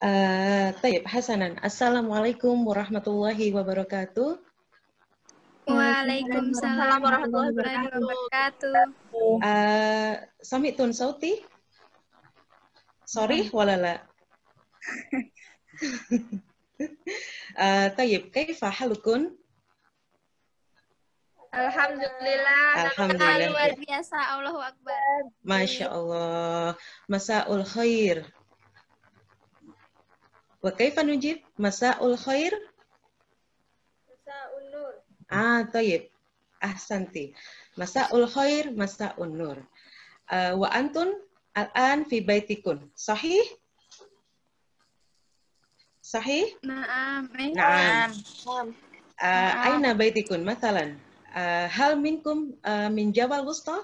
Uh, Tayyip, Hasanan. Assalamualaikum warahmatullahi wabarakatuh. Waalaikumsalam warahmatullahi wabarakatuh. Uh, Samitun sauti? Sorry, walala. uh, Tayyip, kaifa halukun? Alhamdulillah. Alhamdulillah. Luar biasa. Allahu Akbar. Masya Allah. Masa'ul khair. Wa kaifa nujib? Masa'ul khair? Masa'ul nur. Ah, tayyib. Ahsanti. Masa'ul khair, masa'ul nur. Uh, wa antun al-an fi baitikun. Sahih? Sahih? Naam. Naam. Uh, aina baitikun, mathalan? hal minkum min Jabal Wusta?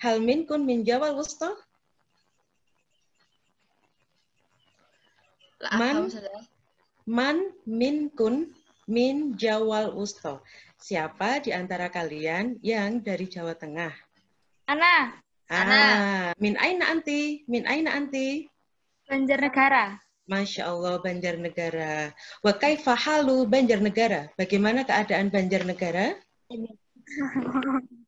Hal minkum min Jabal Wusta? Man, man minkun min Jawal Wusta. Siapa di antara kalian yang dari Jawa Tengah? Ana. Ana. Min aina anti? Min aina anti? Banjarnegara. Masya Allah Banjarnegara. Wa kaifa halu Banjarnegara? Bagaimana keadaan Banjarnegara?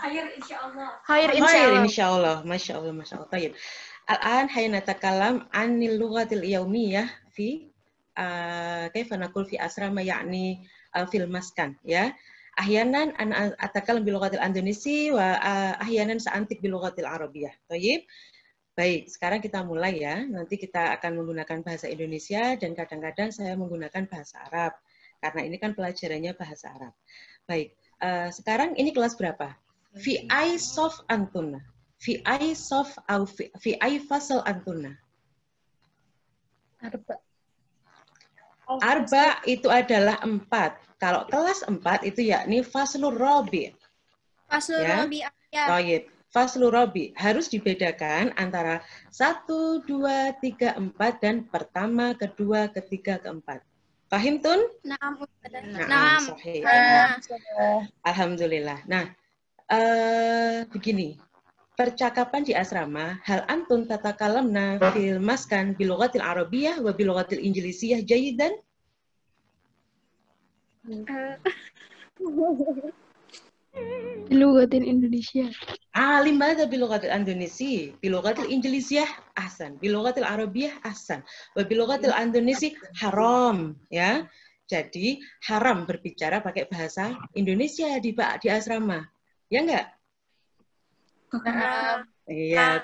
Khair insya Allah. Khair insya Allah. insya Allah. Masya Allah, Masya Allah. Al-an hayna natakalam anil lughatil yaumiyah fi uh, kaifa naqul fi asrama yakni uh, fil maskan ya. Ahyanan an atakalam bil lughatil wa uh, ahyanan sa'antik bil lughatil Arabiyah. Tayyib. Baik, sekarang kita mulai ya. Nanti kita akan menggunakan bahasa Indonesia dan kadang-kadang saya menggunakan bahasa Arab. Karena ini kan pelajarannya bahasa Arab. Baik, uh, sekarang ini kelas berapa? Fi sof antuna. Fi sof au fi fasal antuna. Arba. Arba itu adalah empat. Kalau kelas empat itu yakni faslur robi. Faslur ya? robi. Ya. Toyib. Faslu Robi harus dibedakan antara satu, dua, tiga, empat dan pertama, kedua, ketiga, keempat. Pahim Tun? Naam. Naam. Nah, Alhamdulillah. Nah, uh, begini. Percakapan di asrama, hal antun tata kalamna fil maskan bilogatil arabiyah wa bilogatil injilisiyah jayidan? Uh. Bilugatil Indonesia. Ah, limada bilugatil Indonesia? Bilugatil Indonesia ahsan. Bilugatil Arabiyah ahsan. Wa bilugatil Indonesia haram, ya. Jadi haram berbicara pakai bahasa Indonesia di di asrama. Ya enggak? Iya,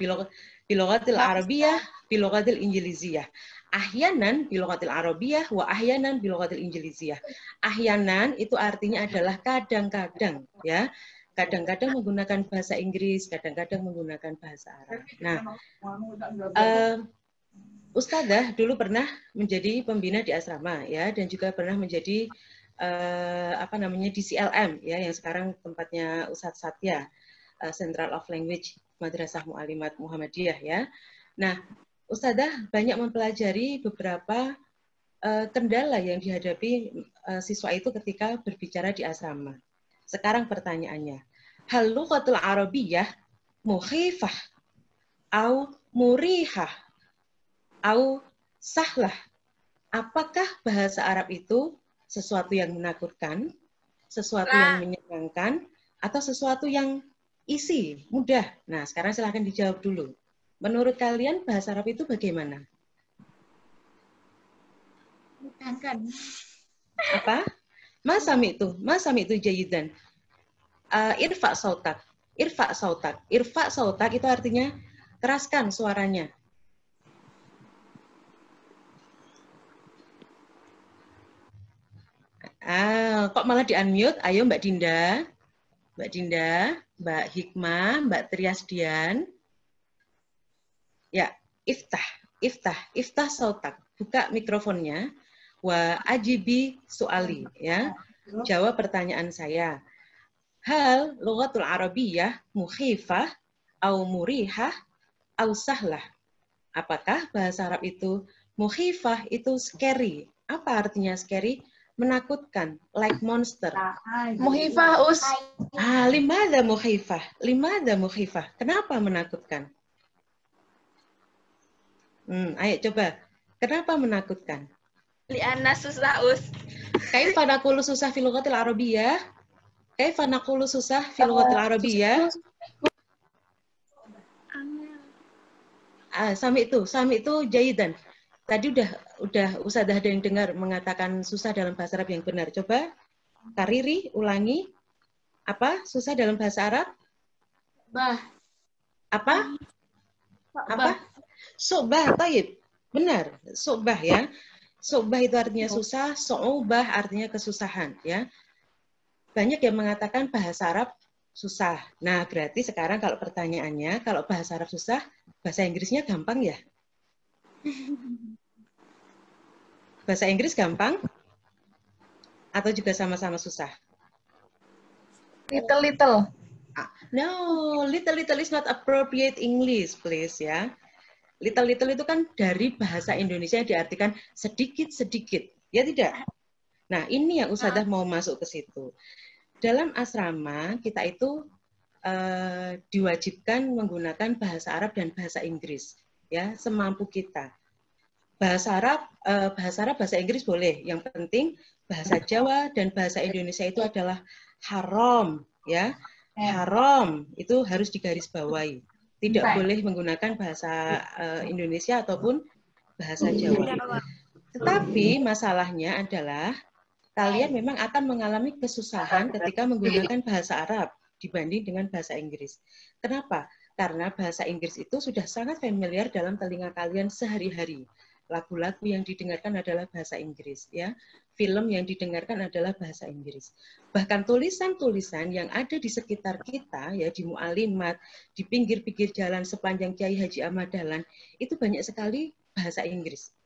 bilugatil Arabiyah, bilugatil Indonesia ahyanan bilogatil arabiyah wa ahyanan bilogatil injiliziyah. Ahyanan itu artinya adalah kadang-kadang ya. Kadang-kadang menggunakan bahasa Inggris, kadang-kadang menggunakan bahasa Arab. Nah, uh, Ustazah dulu pernah menjadi pembina di asrama ya dan juga pernah menjadi uh, apa namanya DCLM ya yang sekarang tempatnya Ustadz Satya uh, Central of Language Madrasah Mualimat Muhammadiyah ya. Nah, Ustazah banyak mempelajari beberapa uh, kendala yang dihadapi uh, siswa itu ketika berbicara di asrama. Sekarang pertanyaannya, hal lughatul arabiyah mukhifah au murihah au sahlah? Apakah bahasa Arab itu sesuatu yang menakutkan, sesuatu yang menyenangkan, atau sesuatu yang isi, mudah? Nah, sekarang silahkan dijawab dulu. Menurut kalian bahasa Arab itu bagaimana? Bukan. Apa? Masami itu, masami itu jayidan. Uh, irfa sautak, irfa sautak, irfa sautak itu artinya keraskan suaranya. Ah, kok malah di unmute? Ayo Mbak Dinda, Mbak Dinda, Mbak Hikmah, Mbak Triasdian. Ya, iftah, iftah, iftah sautak. Buka mikrofonnya. Wa ajibi suali, ya. Jawab pertanyaan saya. Hal lughatul arabiyah mukhifah au murihah au sahlah? Apakah bahasa Arab itu mukhifah itu scary? Apa artinya scary? Menakutkan, like monster. Muhifah us. Ah, limada muhifah? Limada muhifah? Kenapa menakutkan? Hmm, ayo coba. Kenapa menakutkan? Liana susah us. Kaifa naqulu susah fil lughatil arabiyyah? Kaifa naqulu susah fil lughatil arabiyyah? Ah, sami itu, sami itu jaidan. Tadi udah udah usadah ada yang dengar mengatakan susah dalam bahasa Arab yang benar. Coba kariri ulangi. Apa? Susah dalam bahasa Arab? Bah. Apa? Apa? Sobah, taib. Benar, sobah ya. Sobah itu artinya susah, so'ubah artinya kesusahan ya. Banyak yang mengatakan bahasa Arab susah. Nah, berarti sekarang kalau pertanyaannya, kalau bahasa Arab susah, bahasa Inggrisnya gampang ya? Bahasa Inggris gampang? Atau juga sama-sama susah? Little little. Ah, No, little little is not appropriate English, please ya. Little little itu kan dari bahasa Indonesia yang diartikan sedikit sedikit, ya tidak? Nah, ini yang Usadah mau masuk ke situ. Dalam asrama kita itu eh, diwajibkan menggunakan bahasa Arab dan bahasa Inggris, ya semampu kita. Bahasa Arab, eh, bahasa Arab, bahasa Inggris boleh. Yang penting bahasa Jawa dan bahasa Indonesia itu adalah haram, ya haram itu harus digarisbawahi. Tidak Baik. boleh menggunakan bahasa eh, Indonesia ataupun bahasa Jawa. Tetapi masalahnya adalah kalian memang akan mengalami kesusahan ketika menggunakan bahasa Arab dibanding dengan bahasa Inggris. Kenapa? Karena bahasa Inggris itu sudah sangat familiar dalam telinga kalian sehari-hari. Lagu-lagu yang didengarkan adalah bahasa Inggris, ya. Film yang didengarkan adalah bahasa Inggris. Bahkan tulisan-tulisan yang ada di sekitar kita, ya di mualimat, di pinggir-pinggir jalan sepanjang Kiai Haji Ahmad Dahlan, itu banyak sekali bahasa Inggris.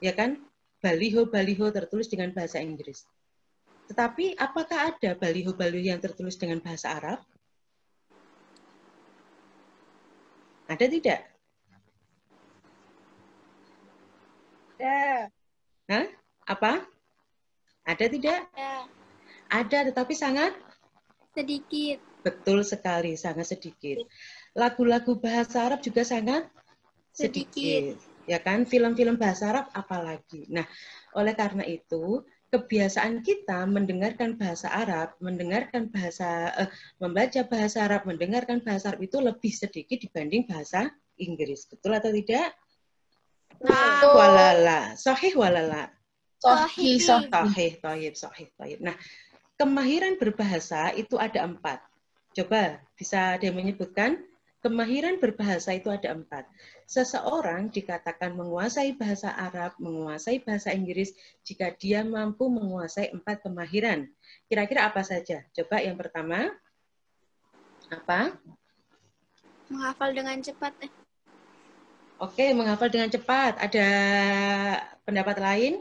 Ya kan? Baliho-baliho tertulis dengan bahasa Inggris. Tetapi apakah ada baliho-baliho yang tertulis dengan bahasa Arab? Ada tidak? Ya. Hah? Apa? Ada tidak? Ya. Ada, tetapi sangat Sedikit. betul sekali, sangat sedikit. Lagu-lagu bahasa Arab juga sangat sedikit. Ya kan? Film-film bahasa Arab apalagi. Nah, oleh karena itu, kebiasaan kita mendengarkan bahasa Arab, mendengarkan bahasa eh, membaca bahasa Arab, mendengarkan bahasa Arab itu lebih sedikit dibanding bahasa Inggris. Betul atau tidak? Nah. Walala. Sahih walala. Sohi, sohi. Sahih, tohib, sahih, tohib. Nah, kemahiran berbahasa itu ada empat. Coba bisa ada yang menyebutkan kemahiran berbahasa itu ada empat. Seseorang dikatakan menguasai bahasa Arab, menguasai bahasa Inggris jika dia mampu menguasai empat kemahiran. Kira-kira apa saja? Coba yang pertama, apa? Menghafal dengan cepat. Eh. Oke, menghafal dengan cepat. Ada pendapat lain?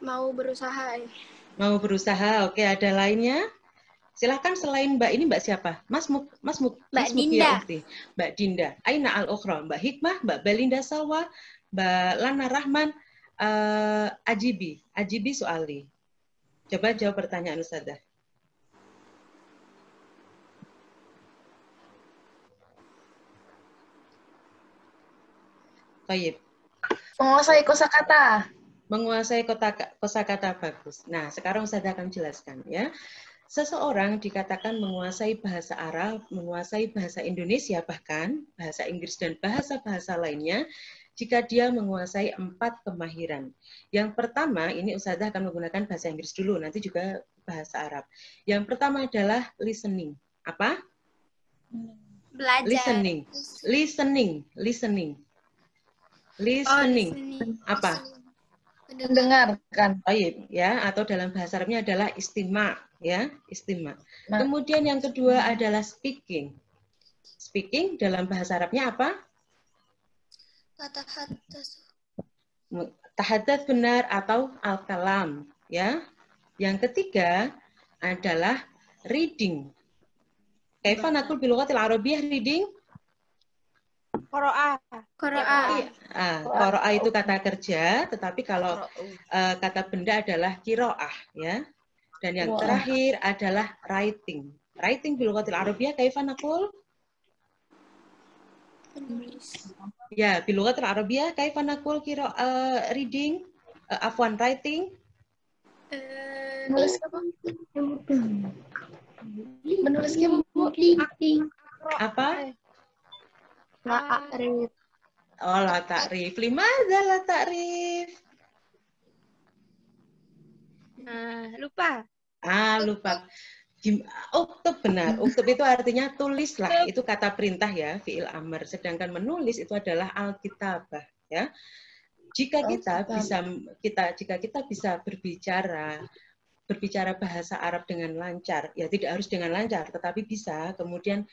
Mau berusaha. Eh. Mau berusaha? Oke, ada lainnya? Silahkan selain Mbak ini Mbak siapa? Mas Muk, Mas Muk, Mbak Mas Dinda. Ukti. Mbak Dinda. Aina al Ukhra, Mbak Hikmah, Mbak Belinda Salwa, Mbak Lana Rahman, eh, Ajibi, Ajibi Soali. Coba jawab pertanyaan Ustazah. Tayyib. Menguasai kosakata. menguasai kota kosakata bagus. Nah, sekarang saya akan jelaskan ya. Seseorang dikatakan menguasai bahasa Arab, menguasai bahasa Indonesia bahkan bahasa Inggris dan bahasa-bahasa lainnya jika dia menguasai empat kemahiran. Yang pertama, ini Ustazah akan menggunakan bahasa Inggris dulu, nanti juga bahasa Arab. Yang pertama adalah listening. Apa? Belajar. Listening. Listening, listening. Oh, Listening. Apa? Mendengarkan. Baik, ya, atau dalam bahasa Arabnya adalah istima, ya, istima. Nah. Kemudian yang kedua adalah speaking. Speaking dalam bahasa Arabnya apa? Tahadat benar atau al-kalam, ya. Yang ketiga adalah reading. Kaifa nakul bilogatil arabiyah reading? Koroa. Ah, qara'a itu kata kerja, tetapi kalau eh, kata benda adalah kiroah, ya. Dan yang Wah. terakhir adalah writing. Writing bilogatil arabiyah kaifa nakul? Penulis. Ya, bilogatil arabiyah kaifa naqul kira eh, reading eh, afwan writing Eh, Menulis apa? Menulis ke bu? Ma'arif. Oh, la ta'rif. Limadha la ta'rif? Nah, lupa. Ah, lupa. Uktub benar. Uktub itu artinya tulislah. Itu kata perintah ya, fi'il amr. Sedangkan menulis itu adalah alkitabah, ya. Jika kita bisa kita jika kita bisa berbicara berbicara bahasa Arab dengan lancar, ya tidak harus dengan lancar, tetapi bisa. Kemudian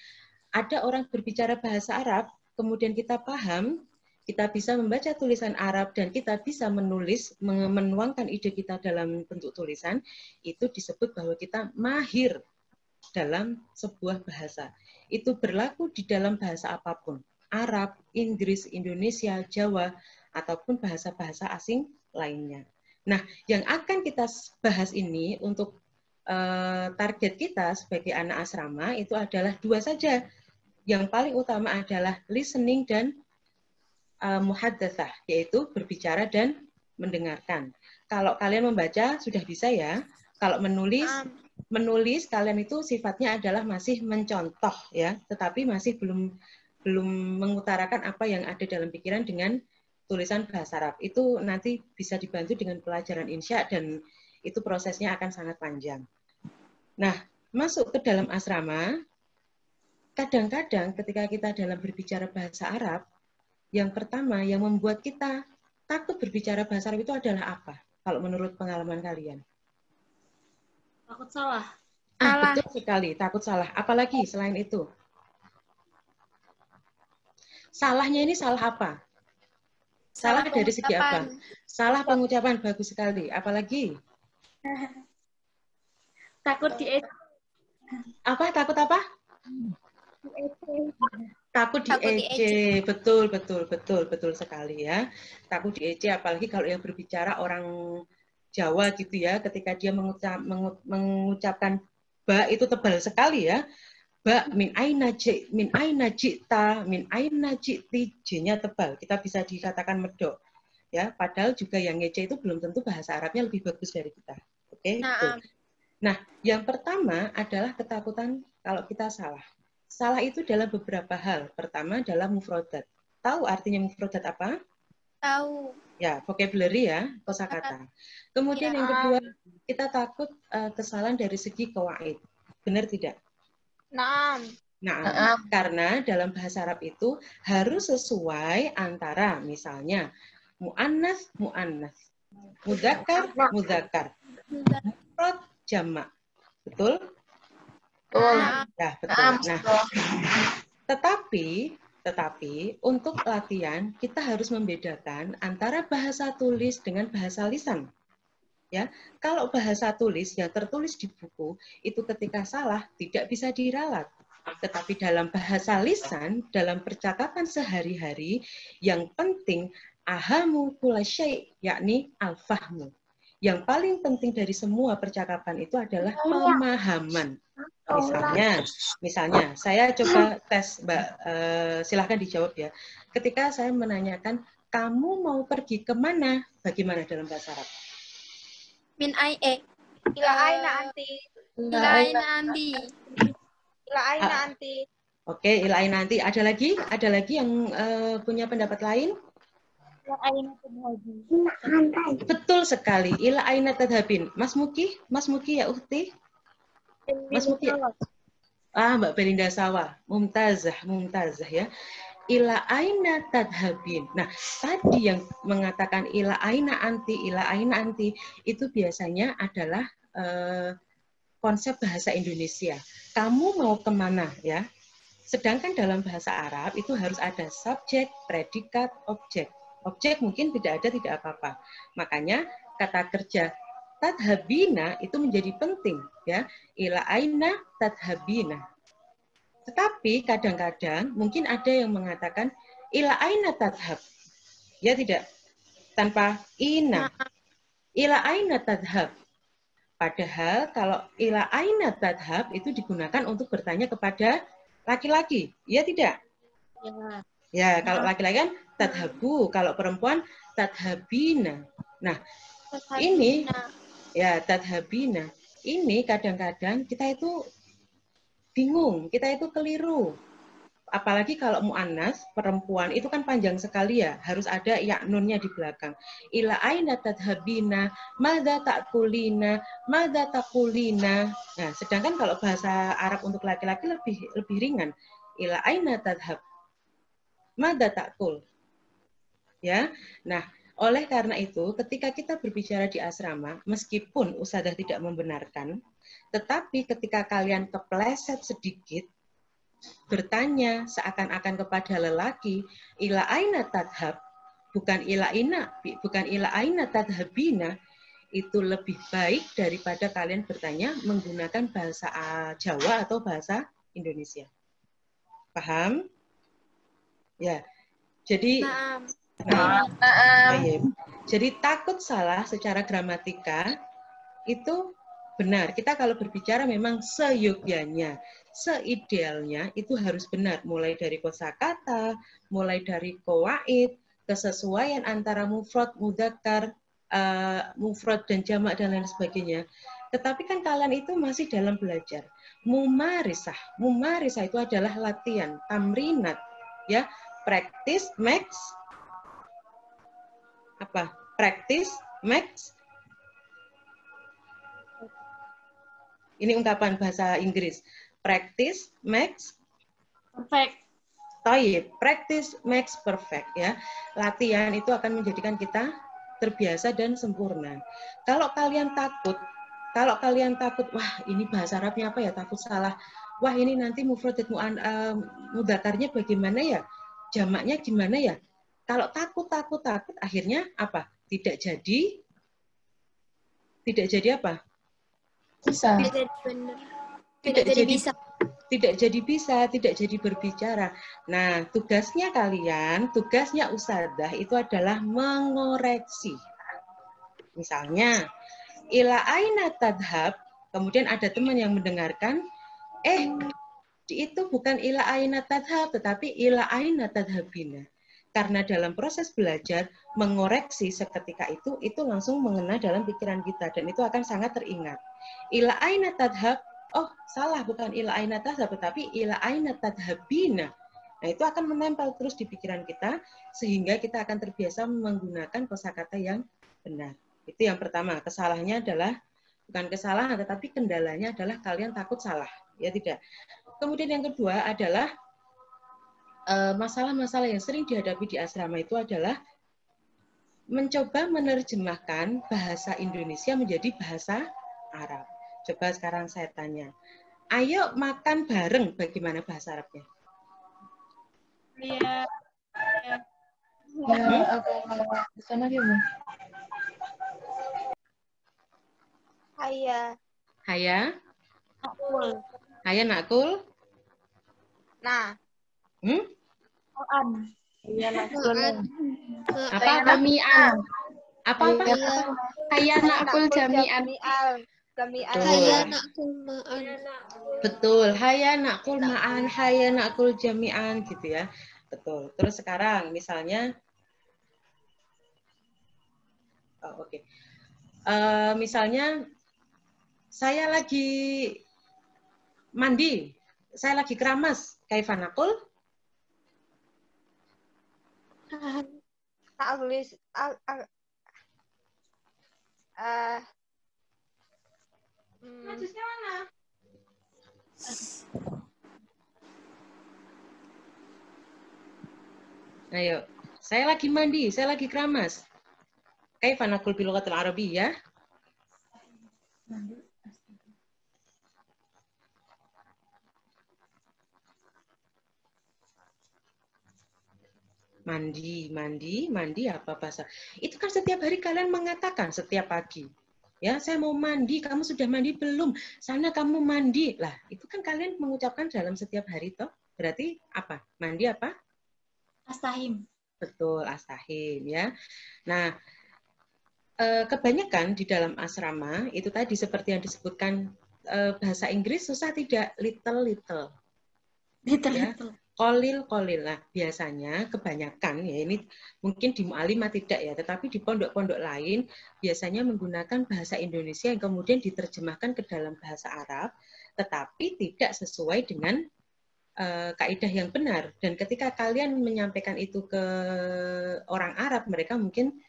ada orang berbicara bahasa Arab, kemudian kita paham, kita bisa membaca tulisan Arab dan kita bisa menulis, men- menuangkan ide kita dalam bentuk tulisan, itu disebut bahwa kita mahir dalam sebuah bahasa. Itu berlaku di dalam bahasa apa pun, Arab, Inggris, Indonesia, Jawa, ataupun bahasa-bahasa asing lainnya. Nah, yang akan kita bahas ini untuk eh, target kita sebagai anak asrama itu adalah dua saja. Yang paling utama adalah listening dan uh, muhaddatsah, yaitu berbicara dan mendengarkan. Kalau kalian membaca sudah bisa ya. Kalau menulis menulis kalian itu sifatnya adalah masih mencontoh ya, tetapi masih belum belum mengutarakan apa yang ada dalam pikiran dengan tulisan bahasa Arab. Itu nanti bisa dibantu dengan pelajaran insya dan itu prosesnya akan sangat panjang. Nah, masuk ke dalam asrama, kadang-kadang ketika kita dalam berbicara bahasa Arab, yang pertama yang membuat kita takut berbicara bahasa Arab itu adalah apa? Kalau menurut pengalaman kalian? Takut salah. Ah, Salah. betul sekali, takut salah. Apalagi selain itu? Salahnya ini salah apa? Salah, dari segi apa? Salah pengucapan bagus sekali. Apalagi? Takut di Apa? Takut apa? Takut Takut diejek. Betul, betul, betul, betul sekali ya. Takut diejek, apalagi kalau yang berbicara orang Jawa gitu ya, ketika dia mengucap, mengu- mengucapkan ba itu tebal sekali ya. Ba min aina ji, min aina jita, min aina jiti, j-nya tebal. Kita bisa dikatakan medok. Ya, padahal juga yang ngece itu belum tentu bahasa Arabnya lebih bagus dari kita. Oke, Nah, itu. Nah, yang pertama adalah ketakutan kalau kita salah. Salah itu dalam beberapa hal. Pertama adalah mufrodat. Tahu artinya mufrodat apa? tahu. Ya, vocabulary ya, kosakata. Kemudian Ya. yang kedua, kita takut eh, kesalahan dari segi kawaid. Benar tidak? Naam. Nah, Naam. karena dalam bahasa Arab itu harus sesuai antara misalnya muannas muannas, mudzakkar mudzakkar, mufrad jamak. Betul? Betul. Nah, Ya, betul. Naam. Nah, tetapi tetapi untuk latihan kita harus membedakan antara bahasa tulis dengan bahasa lisan. Ya, kalau bahasa tulis yang tertulis di buku itu ketika salah tidak bisa diralat. Tetapi dalam bahasa lisan, dalam percakapan sehari-hari, yang penting ahamu kulasyai, yakni al-fahmu. Yang paling penting dari semua percakapan itu adalah pemahaman. Misalnya, misalnya saya coba tes, Mbak, eh, silahkan dijawab ya. Ketika saya menanyakan, kamu mau pergi ke mana? Bagaimana dalam bahasa Arab? min ai eh. Ila aina anti. Ila aina ambi. Ila aina anti. Oke, ilahi nanti. Ada lagi? Ada lagi yang eh, punya pendapat lain? Ila aina tadhabi. Betul sekali. Ila aina tadhabin. Mas Muki? Mas Muki ya Uhti? Mas Muki. Ah, Mbak Belinda Sawah. Mumtazah, mumtazah ya. Ila aina tadhabin. Nah, tadi yang mengatakan ila aina anti, ila aina anti, itu biasanya adalah eh, konsep bahasa Indonesia. Kamu mau ke mana ya? Sedangkan dalam bahasa Arab itu harus ada subjek, predikat, objek. Objek mungkin tidak ada, tidak apa-apa. Makanya kata kerja tadhabina itu menjadi penting ya. Ila aina tadhabina. Tetapi kadang-kadang mungkin ada yang mengatakan ila aina tadhab. Ya tidak? Tanpa ina. Ila aina tadhab. Padahal kalau ila aina tadhab itu digunakan untuk bertanya kepada laki-laki. Ya tidak? Ya. Ya, kalau laki-laki kan tadhabu, kalau perempuan tadhabina. Ini- Nah, Ya, tadhabina. Ini kadang-kadang kita itu bingung, kita itu keliru. Apalagi kalau mu'annas, perempuan, itu kan panjang sekali ya. Harus ada yaknunnya di belakang. Ila aina tadhabina, mada takulina, mada takulina. Nah, sedangkan kalau bahasa Arab untuk laki-laki lebih lebih ringan. Ila aina tadhab, mada takul. Ya, nah oleh karena itu, ketika kita berbicara di asrama, meskipun usadah tidak membenarkan, tetapi ketika kalian kepleset sedikit, bertanya seakan-akan kepada lelaki, ila aina tadhab, bukan ila ina, bukan ila aina tadhabina, itu lebih baik daripada kalian bertanya menggunakan bahasa ah, Jawa atau bahasa Indonesia. Paham? Ya. Jadi Naam. Nah, Naam. Baik. Jadi takut salah secara gramatika itu benar. Kita kalau berbicara memang seyogyanya, seidealnya itu harus benar. Mulai dari kosakata, mulai dari kawaid, kesesuaian antara mufrad, mudakar, eh, mufrad dan jamak dan lain sebagainya. Tetapi kan kalian itu masih dalam belajar. Mumarisah, mumarisah itu adalah latihan, tamrinat, ya, practice makes apa? Practice makes Ini ungkapan bahasa Inggris. Practice makes Perfect. Taib, practice makes perfect ya. Latihan itu akan menjadikan kita terbiasa dan sempurna. Kalau kalian takut, kalau kalian takut, wah ini bahasa Arabnya apa ya? Takut salah. Wah ini nanti mufrad dan mu'an- eh, mudakarnya bagaimana ya? Jamaknya gimana ya? Kalau takut, takut, takut, akhirnya apa? Tidak jadi, tidak jadi apa? Bisa. Tidak jadi benar. Tidak Tidak jadi jadi- bisa. tidak jadi bisa, tidak jadi berbicara. Nah, tugasnya kalian, tugasnya usadah itu adalah mengoreksi. Misalnya, ila aina tadhab, kemudian ada teman yang mendengarkan, eh, itu bukan ila aina tadhab, tetapi ila aina tadhabina. Karena dalam proses belajar, mengoreksi seketika itu, itu langsung mengena dalam pikiran kita, dan itu akan sangat teringat. Ila aina tadhab, oh salah bukan ila aina tadhab tetapi ila aina tadhabina. Nah, itu akan menempel terus di pikiran kita sehingga kita akan terbiasa menggunakan kosakata yang benar. Itu yang pertama. Kesalahannya adalah bukan kesalahan tetapi kendalanya adalah kalian takut salah, ya tidak. Kemudian yang kedua adalah masalah-masalah yang sering dihadapi di asrama itu adalah mencoba menerjemahkan bahasa Indonesia menjadi bahasa Arab. Coba sekarang saya tanya. Ayo makan bareng. Bagaimana bahasa Arabnya? Iya. Ya, aku kalau di sana gimana? Haya. Haya? Akul. Haya nakul? Nah. Hmm? Quran. Iya. Apa? Apa? Jami'an. Apa? apa? Hayya nakul jami'an. Jami'an. Jami'an. Betul. Saya nak kumaan. Betul. Haya nakul ma'an, haya nakul jami'an gitu ya. Betul. Terus sekarang misalnya Oh, oke. Eh, misalnya saya lagi mandi, saya lagi keramas, kaifanakul? Ta'aglis. al- al- Eh. hmm, Ayo, saya lagi mandi, saya lagi keramas. Kaifanakul bilogatil Arabiyyah? Mandi, mandi, mandi apa bahasa? Itu kan setiap hari kalian mengatakan setiap pagi. Ya, saya mau mandi, kamu sudah mandi belum? Sana kamu mandi. Lah, itu kan kalian mengucapkan dalam setiap hari toh. Berarti apa? Mandi apa? Astahim. Betul, astahim ya. Nah, eh, kebanyakan di dalam asrama itu tadi seperti yang disebutkan eh, bahasa Inggris susah tidak little little Little, Ya. little. Kolil kolil. Nah, biasanya kebanyakan ya ini mungkin di mu'alimah tidak ya, tetapi di pondok-pondok lain biasanya menggunakan bahasa Indonesia yang kemudian diterjemahkan ke dalam bahasa Arab, tetapi tidak sesuai dengan uh, kaidah yang benar. Dan ketika kalian menyampaikan itu ke orang Arab, mereka mungkin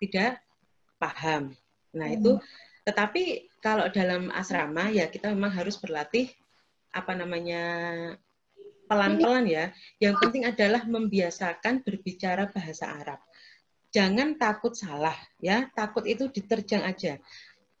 tidak paham. Nah, itu tetapi kalau dalam asrama ya kita memang harus berlatih apa namanya pelan-pelan ya. Yang penting adalah membiasakan berbicara bahasa Arab. Jangan takut salah ya, takut itu diterjang aja.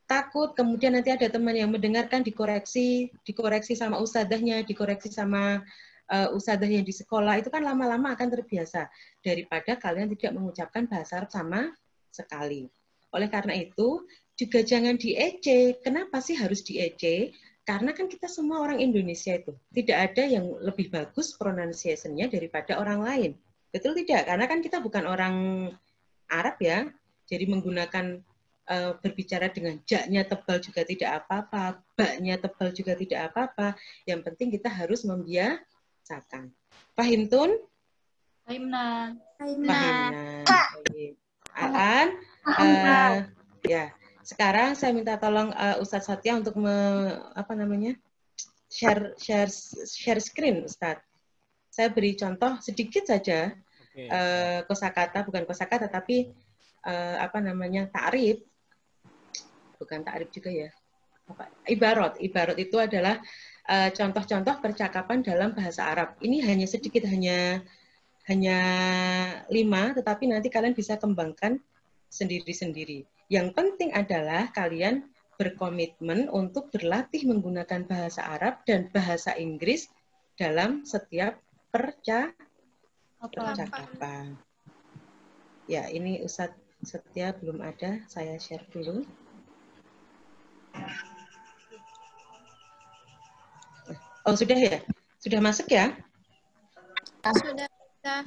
Takut kemudian nanti ada teman yang mendengarkan dikoreksi, dikoreksi sama ustadzahnya, dikoreksi sama uh, ustadzah yang di sekolah itu kan lama-lama akan terbiasa daripada kalian tidak mengucapkan bahasa Arab sama sekali. Oleh karena itu juga jangan diece. Kenapa sih harus diece? Karena kan kita semua orang Indonesia itu tidak ada yang lebih bagus pronunciation-nya daripada orang lain. Betul tidak? Karena kan kita bukan orang Arab ya. Jadi menggunakan uh, berbicara dengan jaknya tebal juga tidak apa-apa, baknya tebal juga tidak apa-apa. Yang penting kita harus membiasakan. Pahim Tun? Pahimna. Pahimna. Aan, uh, ya sekarang saya minta tolong uh, Ustadz Satya untuk me, apa namanya share share share screen Ustadz. Saya beri contoh sedikit saja okay. uh, kosakata bukan kosakata tapi uh, apa namanya takrib bukan takrib juga ya apa ibarat ibarat itu adalah contoh-contoh uh, percakapan dalam bahasa Arab. Ini hanya sedikit hanya hanya lima, tetapi nanti kalian bisa kembangkan sendiri-sendiri. Yang penting adalah kalian berkomitmen untuk berlatih menggunakan bahasa Arab dan bahasa Inggris dalam setiap perca percakapan. Ya, ini Ustadz Setia belum ada, saya share dulu. Oh, sudah ya? Sudah masuk ya? Sudah.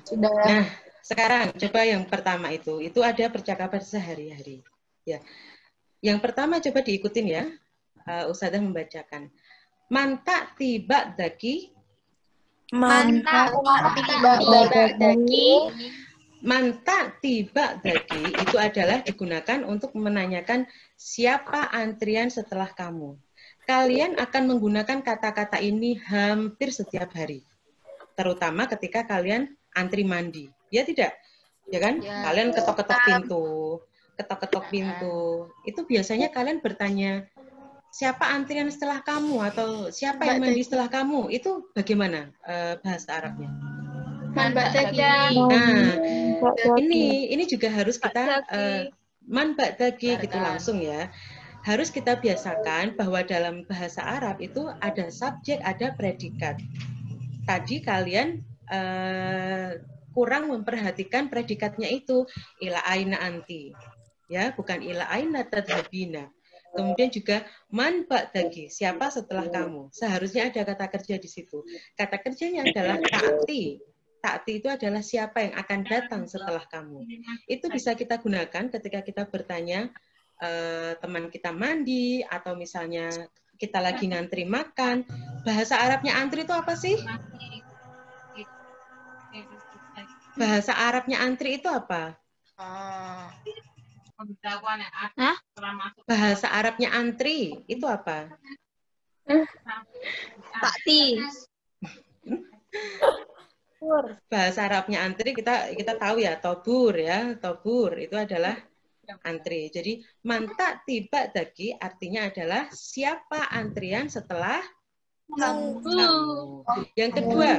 Sudah. Nah, sekarang coba yang pertama itu, itu ada percakapan sehari-hari. Ya. Yang pertama coba diikutin ya. Uh, Ustazah membacakan. Manta tiba daki. Manta tiba daki. Manta tiba daki itu adalah digunakan untuk menanyakan siapa antrian setelah kamu. Kalian akan menggunakan kata-kata ini hampir setiap hari. Terutama ketika kalian antri mandi. Ya tidak? Ya kan? Ya. Kalian ketok-ketok pintu ketok-ketok pintu. Itu biasanya kalian bertanya, siapa antrian setelah kamu atau siapa yang mandi setelah kamu? Itu bagaimana uh, bahasa Arabnya? Man ba'daki. Nah, ini ini juga harus kita uh, man ba'daki gitu langsung ya. Harus kita biasakan bahwa dalam bahasa Arab itu ada subjek, ada predikat. Tadi kalian uh, kurang memperhatikan predikatnya itu ila aina anti ya bukan ila aina tadhabina Kemudian juga man ba'dagi, siapa setelah kamu. Seharusnya ada kata kerja di situ. Kata kerjanya adalah ta'ti. Ta'ti itu adalah siapa yang akan datang setelah kamu. Itu bisa kita gunakan ketika kita bertanya eh, teman kita mandi atau misalnya kita lagi ngantri makan. Bahasa Arabnya antri itu apa sih? Bahasa Arabnya antri itu apa? Ah. Hah? Bahasa Arabnya antri itu apa? Pakti. Bahasa Arabnya antri kita kita tahu ya tobur ya tobur itu adalah antri. Jadi manta tiba dagi artinya adalah siapa antrian setelah kamu. Yang kedua,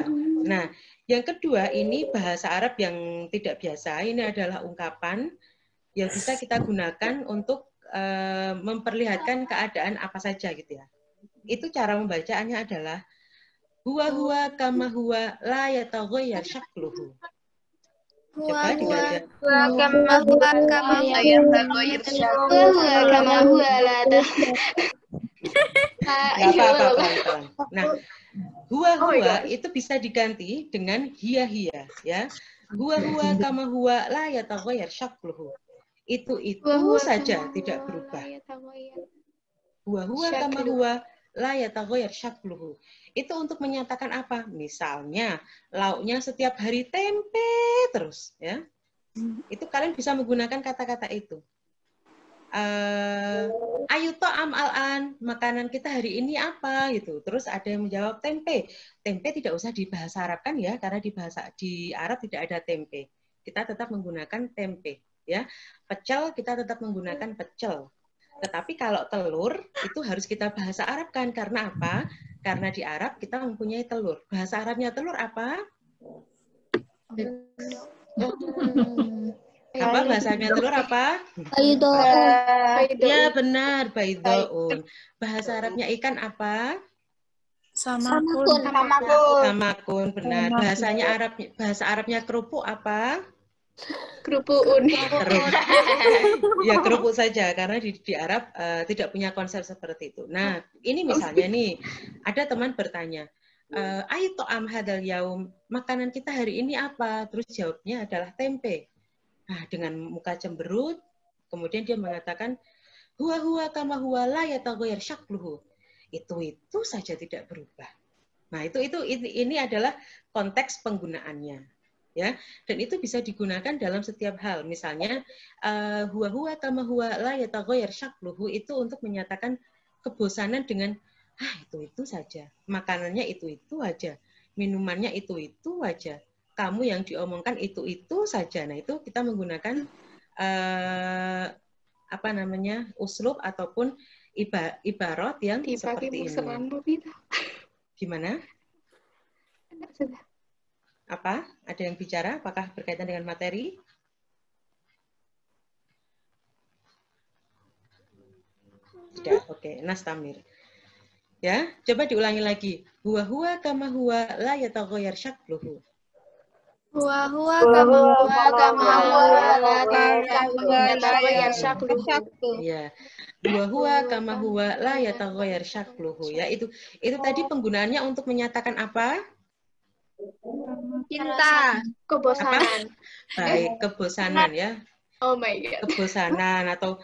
nah yang kedua ini bahasa Arab yang tidak biasa. Ini adalah ungkapan yang bisa kita gunakan untuk uh, memperlihatkan keadaan apa saja gitu ya. Itu cara membacaannya adalah huwa huwa kama huwa la yataghayyar syakluhu. Coba dibaca. Huwa kama huwa kama huwa yataghayyar syakluhu. Huwa kama huwa la apa-apa, Nah, huwa huwa itu bisa diganti dengan hiya hiya ya. Huwa huwa kama huwa la yataghayyar syakluhu itu itu saja tidak berubah. Huwa huwa kama huwa la yataghayyar syakluhu. Itu untuk menyatakan apa? Misalnya, lauknya setiap hari tempe terus, ya. Itu kalian bisa menggunakan kata-kata itu. Eh, ayu to'am al-an, makanan kita hari ini apa gitu. Terus ada yang menjawab tempe. Tempe tidak usah dibahasa Arabkan ya, karena di bahasa di Arab tidak ada tempe. Kita tetap menggunakan tempe, ya. Pecel kita tetap menggunakan pecel. Tetapi kalau telur itu harus kita bahasa Arabkan karena apa? Karena di Arab kita mempunyai telur. Bahasa Arabnya telur apa? Apa bahasanya telur apa? Ya benar, baidoun. Bahasa Arabnya ikan apa? Sama Samakun, benar. Bahasanya Arab bahasa Arabnya kerupuk apa? Kerupuk. ya kerupuk saja karena di, di Arab eh, tidak punya konsep seperti itu. Nah, ini misalnya nih, ada teman bertanya, eh, ayo to'am hadal yaum, makanan kita hari ini apa? Terus jawabnya adalah tempe. Nah, dengan muka cemberut, kemudian dia mengatakan, huwa huwa kama huwa la syakluhu. Itu itu saja tidak berubah. Nah, itu itu ini adalah konteks penggunaannya. Ya, dan itu bisa digunakan dalam setiap hal. Misalnya, eh, huwa huwa kama huwa la yataghayyar syakluhu itu untuk menyatakan kebosanan dengan ah itu itu saja. Makanannya itu itu aja. Minumannya itu itu aja kamu yang diomongkan itu itu saja. Nah itu kita menggunakan eh, apa namanya uslub ataupun iba, ibarat yang seperti ini. Gimana? Apa? Ada yang bicara? Apakah berkaitan dengan materi? Tidak. Oke, Nas Tamir. Ya, coba diulangi lagi. Huwa huwa kama huwa la yataghayyar syakluhu. Huwa huwa kama huwa kama huwa la Ya. Huwa huwa kama huwa la yataghayyar syakluhu. Ya, itu itu tadi penggunaannya untuk menyatakan apa? Cinta. Kebosanan. Baik, kebosanan ya. Oh my god. Kebosanan atau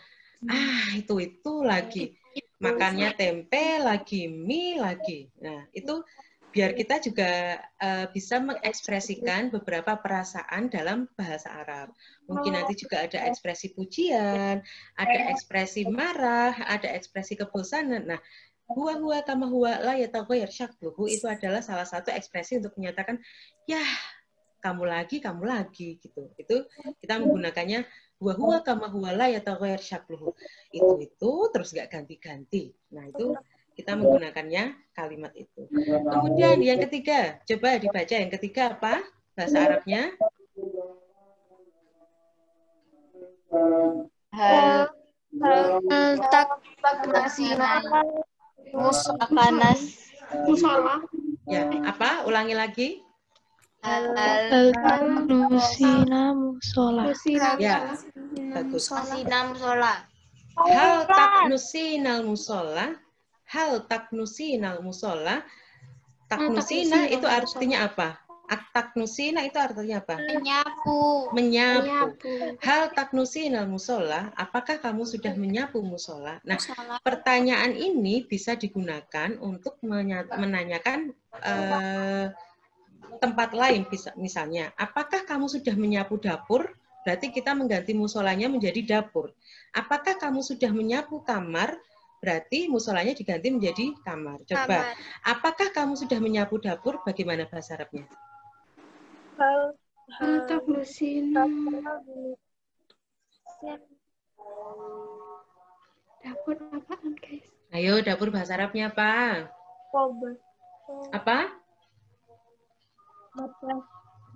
ah itu itu lagi. Makannya tempe lagi, mie lagi. Nah, itu biar kita juga uh, bisa mengekspresikan beberapa perasaan dalam bahasa Arab. Mungkin nanti juga ada ekspresi pujian, ada ekspresi marah, ada ekspresi kebosanan. Nah, huwa huwa kama huwa la yataghayyar syakluhu itu adalah salah satu ekspresi untuk menyatakan ya kamu lagi, kamu lagi gitu. Itu kita menggunakannya huwa huwa kama huwa la yataghayyar syakluhu. Itu itu terus nggak ganti-ganti. Nah, itu kita menggunakannya kalimat itu. Kemudian yang ketiga, coba dibaca yang ketiga apa? Bahasa Arabnya? Hal hal tak Panas. musola. Ya, apa? Ulangi lagi. Hal Nusina musola. Ya, bagus. Sinam sholat. Hal taknusinal musola. Hal taknusinal musola. Taknusina itu artinya apa? Ak- Taknusina itu artinya apa? Menyapu. Menyapu. Hal taknusinal musola. Apakah kamu sudah menyapu musola? Nah, pertanyaan ini bisa digunakan untuk menanyakan eh, tempat lain bisa misalnya apakah kamu sudah menyapu dapur berarti kita mengganti musolanya menjadi dapur apakah kamu sudah menyapu kamar berarti musolanya diganti menjadi kamar coba apakah kamu sudah menyapu dapur bagaimana bahasa Arabnya Hal Dapur apaan guys? ayo dapur bahasa Arabnya apa? Apa?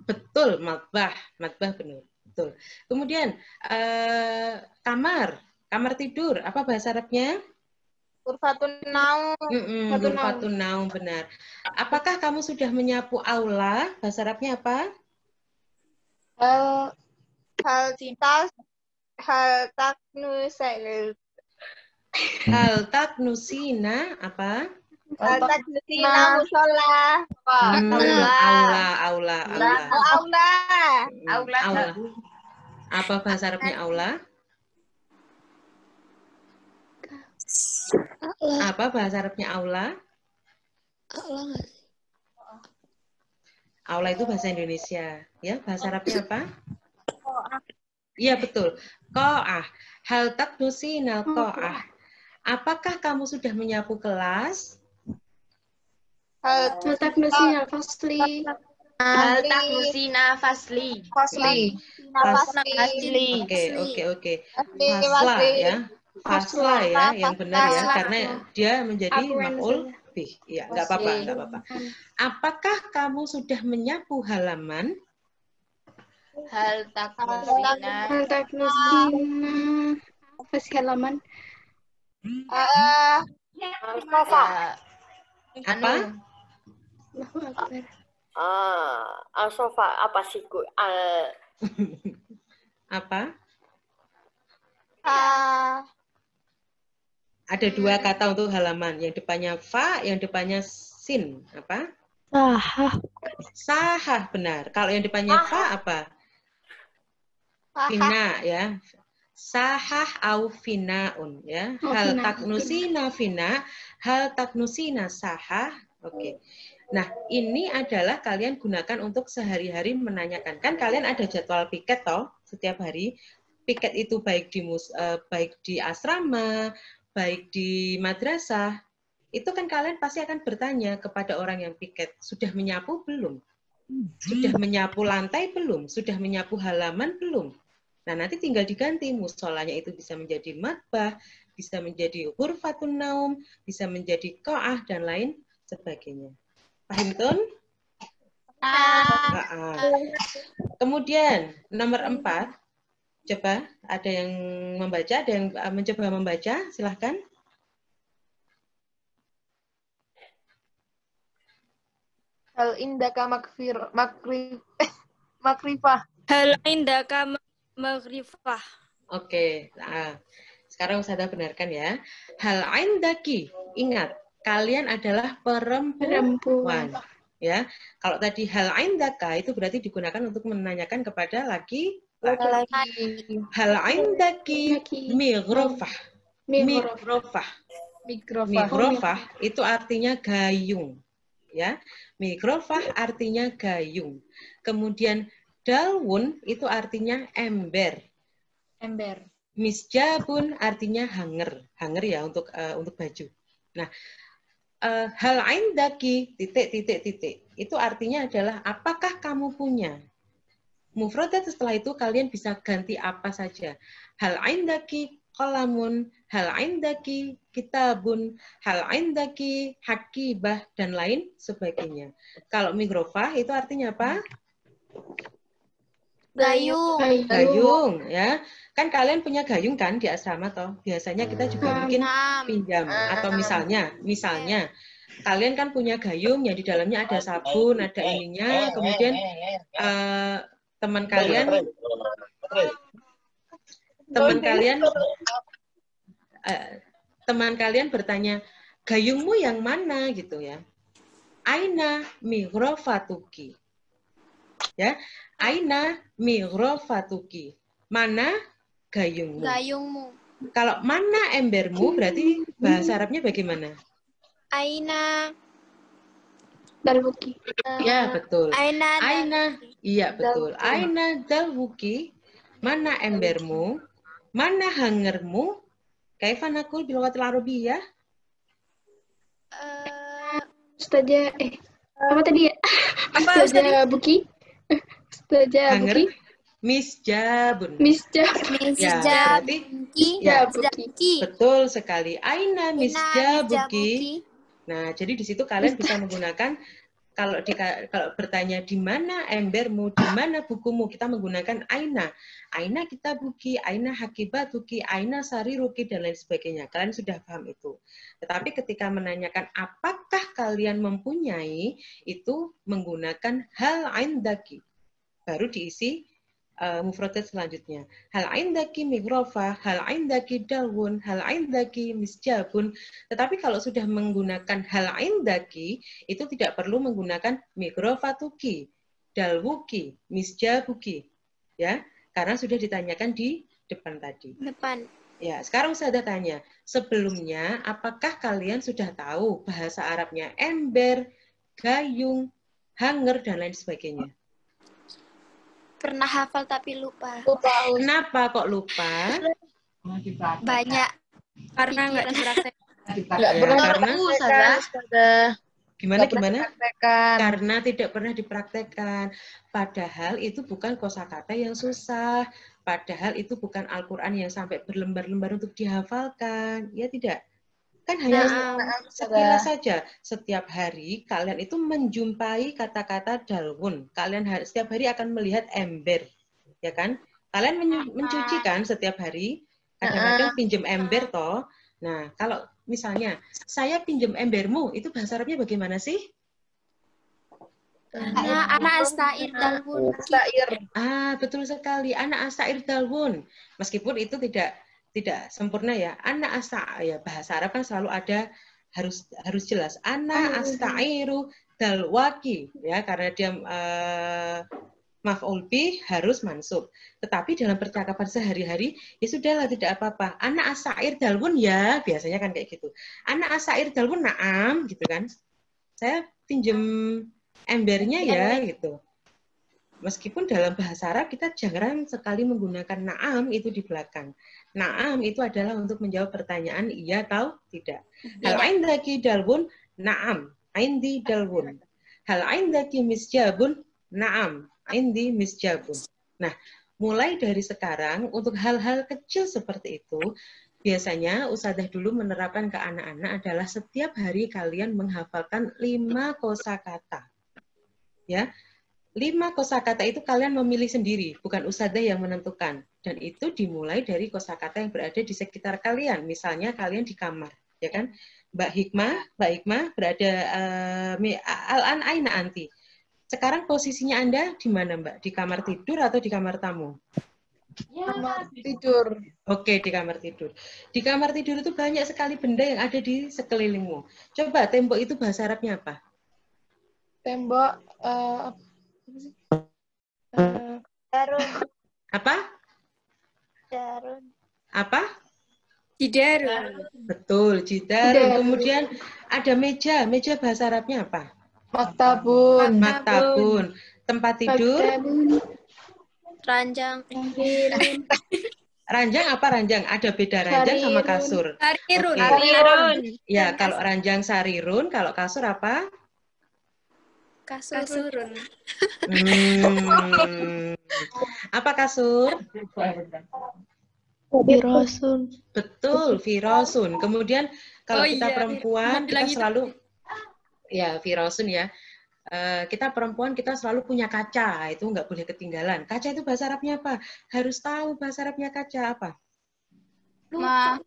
Betul matbah. Matbah benar betul. Kemudian eh, kamar. Kamar tidur. Apa bahasa Arabnya Kurfatun naum. Ghurfatun ghurfatun naum benar. Apakah kamu sudah menyapu aula? Bahasa Arabnya apa? Hal hal cinta hal tak nusail. Hal taknusina apa? Hal tak nusina musola. Hmm, Aula. aula, aula, aula. Aula. Hmm, Aula. aula. Apa bahasa Arabnya aula? A'la. Apa bahasa Arabnya aula? Nggak sih? Aula itu bahasa Indonesia. Ya, bahasa Arabnya apa? Iya, betul. Ko'ah. Hal taknusinal ko'ah. Apakah kamu sudah menyapu kelas? Hal Letak nusinya fasli. Hal tak nusina fasli. Fasli. Fasli. Oke, oke, oke. Fasla ya. Fasla ya, yang benar ya, karena dia menjadi maf'ul bih. Iya, nggak apa-apa, nggak apa-apa. Apakah kamu sudah menyapu halaman? Hal tak nusina. Letak nusina. Fasli halaman. Eh, Ya, Apa? Akbar. Ah, asofa apa sih ku? Al Apa? ah, Ada dua kata untuk halaman, yang depannya fa, yang depannya sin. Apa? Sahah. Sahah, benar. Kalau yang depannya fa apa? Fina ya. Sahah au finaun ya. Oh, Hal fina. taknusina fina, hal taknusina sahah. Oke. Nah, ini adalah kalian gunakan untuk sehari-hari menanyakan. Kan kalian ada jadwal piket toh setiap hari. Piket itu baik di mus, eh, baik di asrama, baik di madrasah. Itu kan kalian pasti akan bertanya kepada orang yang piket, sudah menyapu belum? Sudah menyapu lantai belum? Sudah menyapu halaman belum? Nah, nanti tinggal diganti musolanya itu bisa menjadi matbah, bisa menjadi hurfatun naum, bisa menjadi ko'ah, dan lain sebagainya. Paham, Tun? Ah, ah. Kemudian, nomor empat, coba ada yang membaca, ada yang uh, mencoba membaca, silahkan. Hal indaka makfir makrif makrifah. Hal indaka maghrifah. Oke, nah, sekarang saya benarkan ya. Hal indaki, ingat, kalian adalah perempuan. Perempuan. ya. Kalau tadi hal indaka itu berarti digunakan untuk menanyakan kepada laki Laki. hal indaki migrofah. Migrofah. Itu artinya gayung. Ya. Migrofah artinya gayung. Kemudian dalwun itu artinya ember. Ember. Misjabun artinya hanger. Hanger ya untuk eh, untuk baju. Nah, eh, hal indaki titik titik titik itu artinya adalah apakah kamu punya mufradat setelah itu kalian bisa ganti apa saja. Hal indaki kolamun hal indaki kitabun. Hal indaki hakibah dan lain sebagainya. Kalau migrofah itu artinya apa? Gayung. gayung ya. Kan kalian punya gayung kan di asrama toh? Biasanya kita juga mungkin Enam. pinjam. Atau misalnya misalnya kalian kan punya gayung yang di dalamnya ada sabun ada ininya kemudian eh, teman kalian. Teman kalian eh, teman kalian bertanya gayungmu yang mana? gitu ya. Aina migrofatuki. Ya aina migrofatuki. Mana gayungmu? Gayungmu. kalau mana embermu berarti bahasa Arabnya bagaimana? Aina. Dalbuki. Ya, betul. Aina. Aina, iya betul. Aina dalwuki, mana embermu, mana hangermu, kaifa nakul bilogatil arabiyah? Eh, Ustazah eh apa tadi ya? Apa, Ustazah Buki. Ustazah Hanger, Buki. misjabun. Misjah. Ya, Misjab. berarti Ki. Ya. Misjabuki. betul sekali. Aina Aina misjabuki. Nah, jadi di situ kalian bisa menggunakan kalau di, kalau bertanya di mana embermu, di mana bukumu, kita menggunakan aina. Aina kita buki, aina hakibatuki, aina sariruki, dan lain sebagainya. Kalian sudah paham itu. Tetapi ketika menanyakan apakah kalian mempunyai, itu menggunakan hal indaki. Baru diisi uh, mufradat selanjutnya. Hal indaki migrofah, hal indaki dalwun, hal indaki misjabun. Tetapi kalau sudah menggunakan hal indaki, itu tidak perlu menggunakan migrofatuki, dalwuki, misjabuki. Ya, karena sudah ditanyakan di depan tadi. Depan. Ya, sekarang saya ada tanya, Sebelumnya, apakah kalian sudah tahu bahasa Arabnya ember, gayung, hanger, dan lain sebagainya? Pernah hafal tapi lupa. Lupa. Kenapa kok lupa? Banyak. Karena nggak dipraktek. Nggak Ya, pernah karena gimana gimana? dipraktekkan. Karena tidak pernah dipraktekkan. Padahal itu bukan kosakata yang susah. Padahal itu bukan Al-Quran yang sampai berlembar-lembar untuk dihafalkan. Ya tidak? Kan hanya Nah, sekilas saja. Setiap hari kalian itu menjumpai kata-kata dalwun. Kalian hari- setiap hari akan melihat ember. Ya kan? Kalian mencuci kan setiap hari? Kadang-kadang pinjem ember toh. Nah, kalau misalnya saya pinjem embermu, itu bahasa Arabnya bagaimana sih? Anak anak astair dalbun. Sair. Ah, betul sekali. Anak asair dalwun. Meskipun itu tidak tidak sempurna ya. Anak asa ya bahasa Arab kan selalu ada harus harus jelas. Anak astairu dalwaki ya karena dia eh, maf'ul bih harus mansub. Tetapi dalam percakapan sehari-hari ya sudahlah tidak apa-apa. Anak asair dalwun ya biasanya kan kayak gitu. Anak asair dalwun naam gitu kan. Saya pinjem embernya ya gitu. Meskipun dalam bahasa Arab kita jarang sekali menggunakan naam itu di belakang. Naam itu adalah untuk menjawab pertanyaan iya atau tidak. Hal indaki dalbun naam, indi dalbun. Hal indaki misjabun naam, indi misjabun. Nah, mulai dari sekarang untuk hal-hal kecil seperti itu biasanya usadah dulu menerapkan ke anak-anak adalah setiap hari kalian menghafalkan lima kosakata. Ya, lima kosakata itu kalian memilih sendiri, bukan usadah yang menentukan. Dan itu dimulai dari kosakata yang berada di sekitar kalian. Misalnya kalian di kamar, ya kan? Mbak Hikmah, Mbak Hikmah berada uh, al-an aina anti. Sekarang posisinya Anda di mana, Mbak? Di kamar tidur atau di kamar tamu? Kamar tidur. Oke, di kamar tidur. Di kamar tidur itu banyak sekali benda yang ada di sekelilingmu. Coba tembok itu bahasa Arabnya apa? Tembok. eh, apa sih? Eh, Darun. Apa? Darun. Apa? Jidarun. Betul, jidar. Jidar. Kemudian ada meja. Meja bahasa Arabnya apa? Maktabun. Maktabun. Tempat tidur. Maktabun. Ranjang. Ranjang apa ranjang? Ada beda ranjang sama Sarirun. kasur. Sarirun. Oke. Darun. Ya, kalau ranjang sarirun, kalau kasur apa? Kasurun. Hmm. Apa kasur? Birosun. Betul, virosun. Kemudian kalau Oh kita iya, perempuan, kita bilang itu. selalu ya virosun ya. Eh, kita perempuan kita selalu punya kaca, itu nggak boleh ketinggalan. Kaca itu bahasa Arabnya apa? Harus tahu bahasa Arabnya kaca apa? Ma,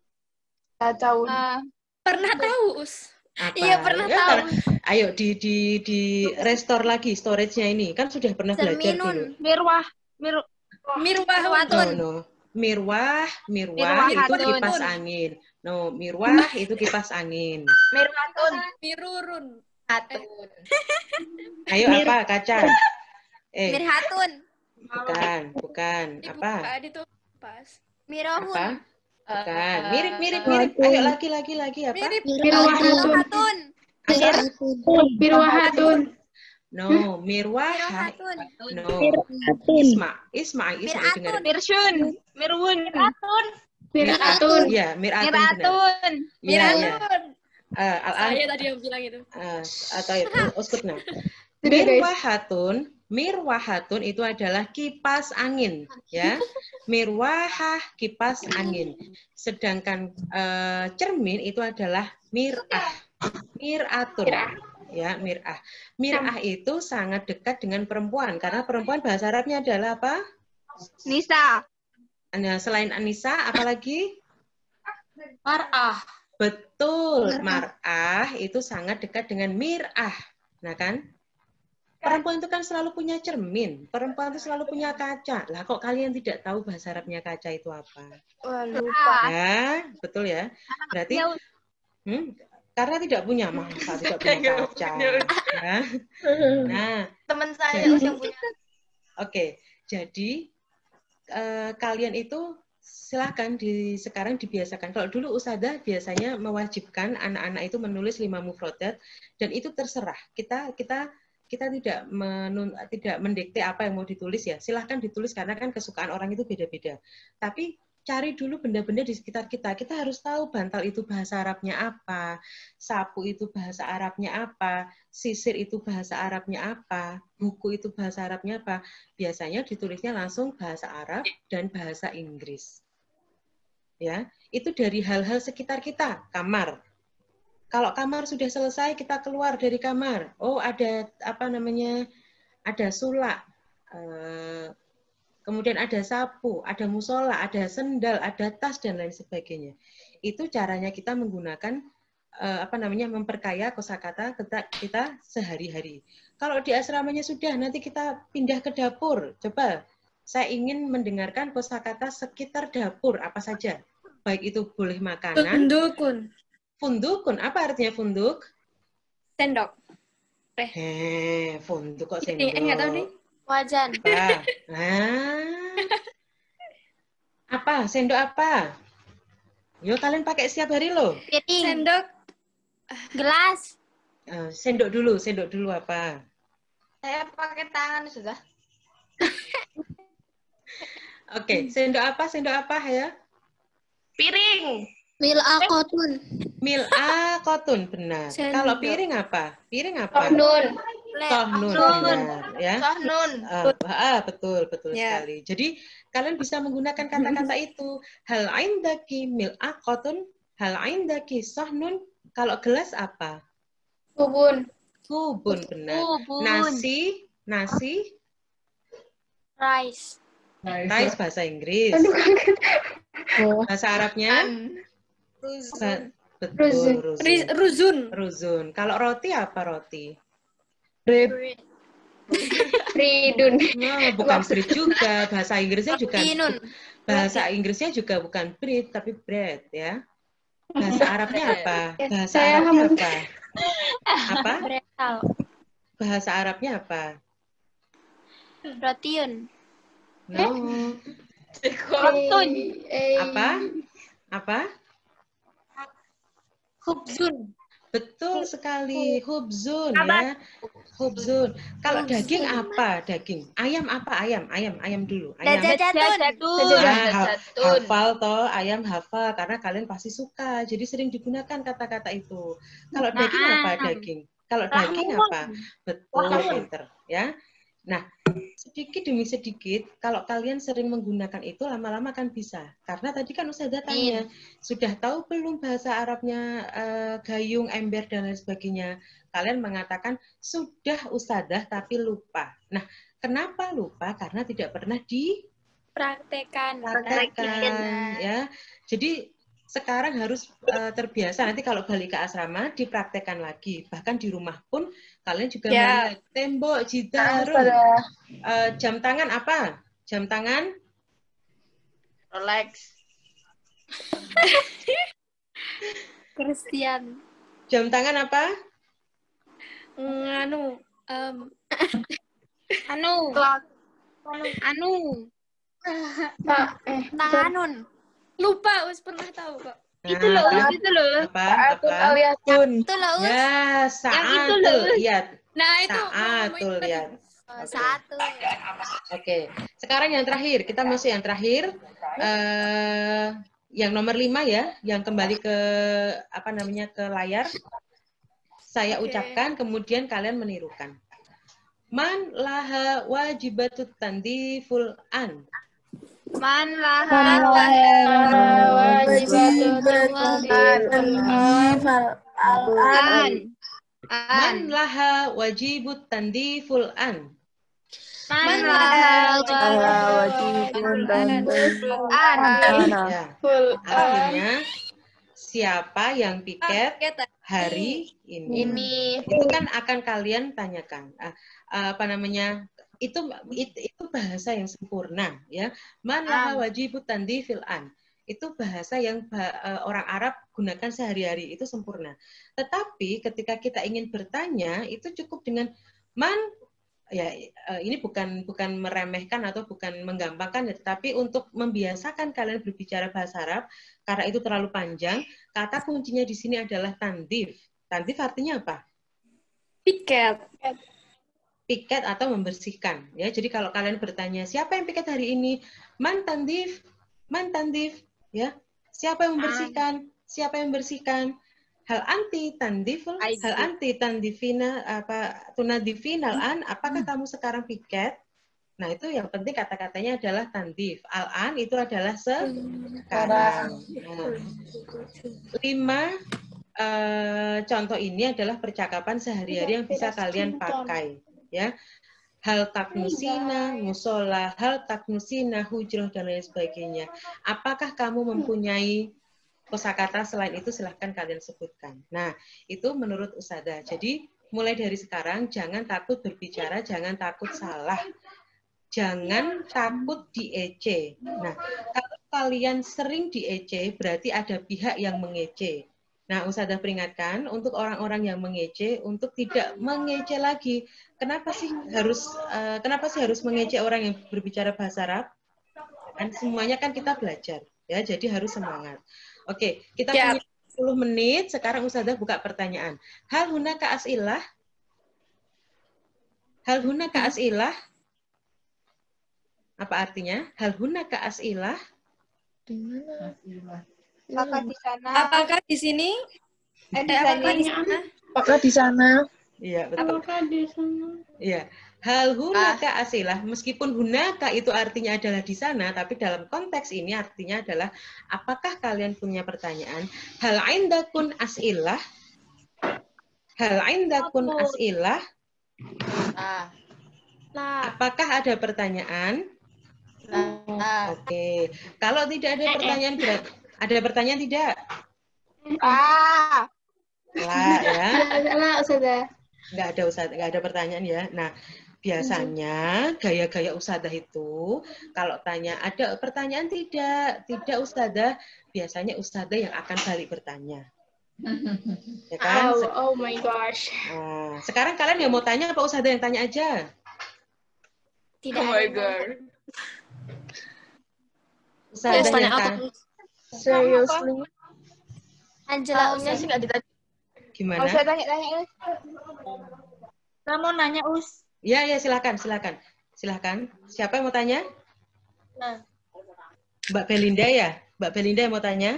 Kacau. ma, Pernah tahu, Us. Apa? Iya, pernah Ya, tahu. kalau- Ayo di di di restore lagi storage-nya ini. Kan sudah pernah belajar dulu. Seminun. mirwah, mir, Mirwah No, watun. no. Mirwah, mirwah Mirwah itu kipas angin. No, mirwah itu kipas angin. Mirwatun. Mirurun. Hatun. Ayo apa kaca? Eh, Mirhatun. bukan, bukan. Apa? Dibuka pas. Apa? Mirohun. Bukan. Mirip, mirip, mirip. Ayo lagi, lagi, lagi apa? Mirip. Mirwahatun. Mirohatun. Apa? No, mirwah. Mirohatun. No. Isma, Isma, Isma dengar. Miratun. Mirsyun. Mirwun. Miratun. Iya, miratun. benar. Miratun. Iya, iya. Miratun. Eh, Al-an Saya tadi yang bilang itu. Ah, atau ya, uskutna. Guys. Mirwahatun, mirwahatun itu adalah kipas angin, ya. Mirwahah kipas angin. Sedangkan eh, cermin itu adalah mirah. Miratun. Ya, mirah. Mirah itu sangat dekat dengan perempuan karena perempuan bahasa Arabnya adalah apa? Nisa. Nah, selain Anissa, apalagi? mar'ah. Betul, mar'ah itu sangat dekat dengan mir'ah. Nah kan? Perempuan itu kan selalu punya cermin. Perempuan itu selalu punya kaca. Lah kok kalian tidak tahu bahasa Arabnya kaca itu apa? Wah, lupa. Ya, betul ya. Berarti hmm, karena tidak punya masa tidak punya kaca. Ya. Nah, Teman saya Jadi- yang punya. Oke, jadi eh, kalian itu silahkan di sekarang dibiasakan. Kalau dulu usadah biasanya mewajibkan anak-anak itu menulis lima mufrodat dan itu terserah. Kita kita kita tidak menun, tidak mendikte apa yang mau ditulis ya. Silahkan ditulis karena kan kesukaan orang itu beda-beda. Tapi cari dulu benda-benda di sekitar kita. Kita harus tahu bantal itu bahasa Arabnya apa, sapu itu bahasa Arabnya apa, sisir itu bahasa Arabnya apa, buku itu bahasa Arabnya apa. Biasanya ditulisnya langsung bahasa Arab dan bahasa Inggris. Ya, itu dari hal-hal sekitar kita, kamar. Kalau kamar sudah selesai, kita keluar dari kamar. Oh, ada apa namanya? Ada sulak. Eh, kemudian ada sapu, ada musola, ada sendal, ada tas dan lain sebagainya. Itu caranya kita menggunakan uh, apa namanya memperkaya kosakata kita, kita sehari-hari. Kalau di asramanya sudah, nanti kita pindah ke dapur. Coba saya ingin mendengarkan kosakata sekitar dapur apa saja. Baik itu boleh makanan. Fundukun. Fundukun, apa artinya funduk? Sendok. Eh, funduk kok sendok. Ini, eh, nggak tahu nih. Wajan. Apa? Ah. Apa? Sendok apa? Yo kalian pakai setiap hari loh. Piring. Sendok. Gelas. Eh, sendok dulu, sendok dulu apa? Saya pakai tangan sudah. Oke, sendok apa? Sendok apa ya? Piring. Mil'akotun. Mil'a kotun, benar. Sendok. Kalau piring apa? Piring apa? Nun. Tohnun, benar. Ya. Sahnun. Ah, ah, betul, betul Ya. sekali. Jadi kalian bisa menggunakan kata-kata itu. Hal indaki mil'a kotun, hal indaki sahnun. Kalau gelas apa? Kubun. Kubun, benar. Kubun. Nasi, nasi, Rice. rice bahasa Inggris. Bahasa Arabnya? Ba- betul, Ruzun. ruzun. Ruzun. Ruzun. Kalau roti apa roti? Bread. Ridun. Nah, bukan bread juga. Bahasa Inggrisnya juga bahasa Inggrisnya juga bukan bread tapi bread ya. Bahasa Arabnya apa? Bahasa Saya Arabnya apa? Apa? Bahasa Arabnya apa? Rotiun. No. Rotun. Eh, Apa? Apa? Hubzun. Betul sekali, hubzun ya. Hubzun. Kalau daging apa? Daging. Ayam apa? Ayam, ayam, ayam dulu. Ayam. Dajajatun. Ah, ha- hafal toh ayam hafal karena kalian pasti suka. Jadi sering digunakan kata-kata itu. Kalau daging apa? Daging. Kalau daging apa? Betul, pinter ya. Nah, sedikit demi sedikit kalau kalian sering menggunakan itu lama-lama kan bisa. Karena tadi kan Ustazah tanya, sudah tahu belum bahasa Arabnya eh, gayung, ember dan lain sebagainya. Kalian mengatakan sudah Ustazah tapi lupa. Nah, kenapa lupa? Karena tidak pernah di Praktekan. praktekkan ya. Jadi sekarang harus eh, terbiasa nanti kalau balik ke asrama dipraktekkan lagi. Bahkan di rumah pun kalian juga Ya. melihat tembok jidarun. pada Eh, jam tangan apa? Jam tangan Rolex. Christian. jam tangan apa? Nganu. em, Anu. Anu. Pak, eh, Tanganun. lupa, us pernah tahu kok. Itu loh, itu loh. apa? Atun Apa? alias Tun. Itu loh. Ya, itu saatul loh. lihat. Nah, itu. Saatul mau lihat. Oh, Satu. Oke, sekarang yang terakhir kita masuk yang terakhir, eh yang nomor lima ya, yang kembali ke apa namanya ke layar. Saya ucapkan, kemudian kalian menirukan. Man laha wajibatut tandiful an. Man laha. An. An. Man laha wajibut tandiful an. Man laha. An. Ya, artinya siapa yang piket hari ini. Ini. itu kan akan kalian tanyakan Ah, apa namanya itu itu, bahasa yang sempurna ya mana wajibut tandifil an itu bahasa yang eh, orang Arab gunakan sehari-hari itu sempurna tetapi ketika kita ingin bertanya itu cukup dengan man ya eh, ini bukan bukan meremehkan atau bukan menggampangkan, ya, tetapi untuk membiasakan kalian berbicara bahasa Arab karena itu terlalu panjang. Kata kuncinya di sini adalah tandif. Tandif artinya apa? Piket. Piket atau membersihkan. Ya, jadi kalau kalian bertanya siapa yang piket hari ini, man tandif, man tandif, ya. Siapa yang membersihkan? Siapa yang membersihkan? Hal anti tandiful, hal anti tandifina apa tunadifin al-an, apakah kamu sekarang piket? Nah, itu yang penting kata-katanya adalah tandif. Al-an itu adalah sekarang. Nah, lima eh, contoh ini adalah percakapan sehari-hari yang bisa kalian pakai, ya. Hal taknusina, musola, hal taknusina, hujroh dan lain sebagainya. Apakah kamu mempunyai kosakata selain itu silahkan kalian sebutkan. Nah, itu menurut Usada. Jadi mulai dari sekarang jangan takut berbicara, jangan takut salah. Jangan takut diece. Nah, kalau kalian sering diece, berarti ada pihak yang mengece. Nah, Usada peringatkan untuk orang-orang yang mengece untuk tidak mengece lagi. Kenapa sih harus eh, kenapa sih harus mengece orang yang berbicara bahasa Arab? Kan semuanya kan kita belajar, ya. Jadi harus semangat. Oke, kita Siap. punya 10 menit. Sekarang Ustazah buka pertanyaan. Hal hunaka as'ilah? Hal hunaka as'ilah? Apa artinya? Hal hunaka as'ilah? Apakah di sana? Apakah di sini? Eh, di Eh, sana. apakah di sana? Apakah di sana? Iya, betul. Apakah di sana? Iya. Hal hunaka asilah, meskipun hunaka itu artinya adalah di sana, tapi dalam konteks ini artinya adalah apakah kalian punya pertanyaan? Hal indakun asilah? Hal indakun asilah? Nah, Nah, Apakah ada pertanyaan? nah. Oke. Kalau tidak ada pertanyaan, berat- ada pertanyaan tidak? Ah, Lah ya. Salah, Ustazah. nggak ada usada, nggak ada pertanyaan ya. Nah, biasanya gaya-gaya usadah itu kalau tanya ada pertanyaan tidak, tidak ustazah, biasanya ustazah yang akan balik bertanya. Ya kan? Oh, oh my gosh. Nah, sekarang kalian yang mau tanya apa ustazah yang tanya aja? tidak oh my god. Terus tanya yang apa? tanya Seriously? Angela, sih nggak ditanya. gimana? Nggak usah tanya-tanya. Saya mau nanya, Us. Ya, ya silakan, silakan. Silakan. Siapa yang mau tanya? Nah. Mbak Belinda ya? Mbak Belinda yang mau tanya?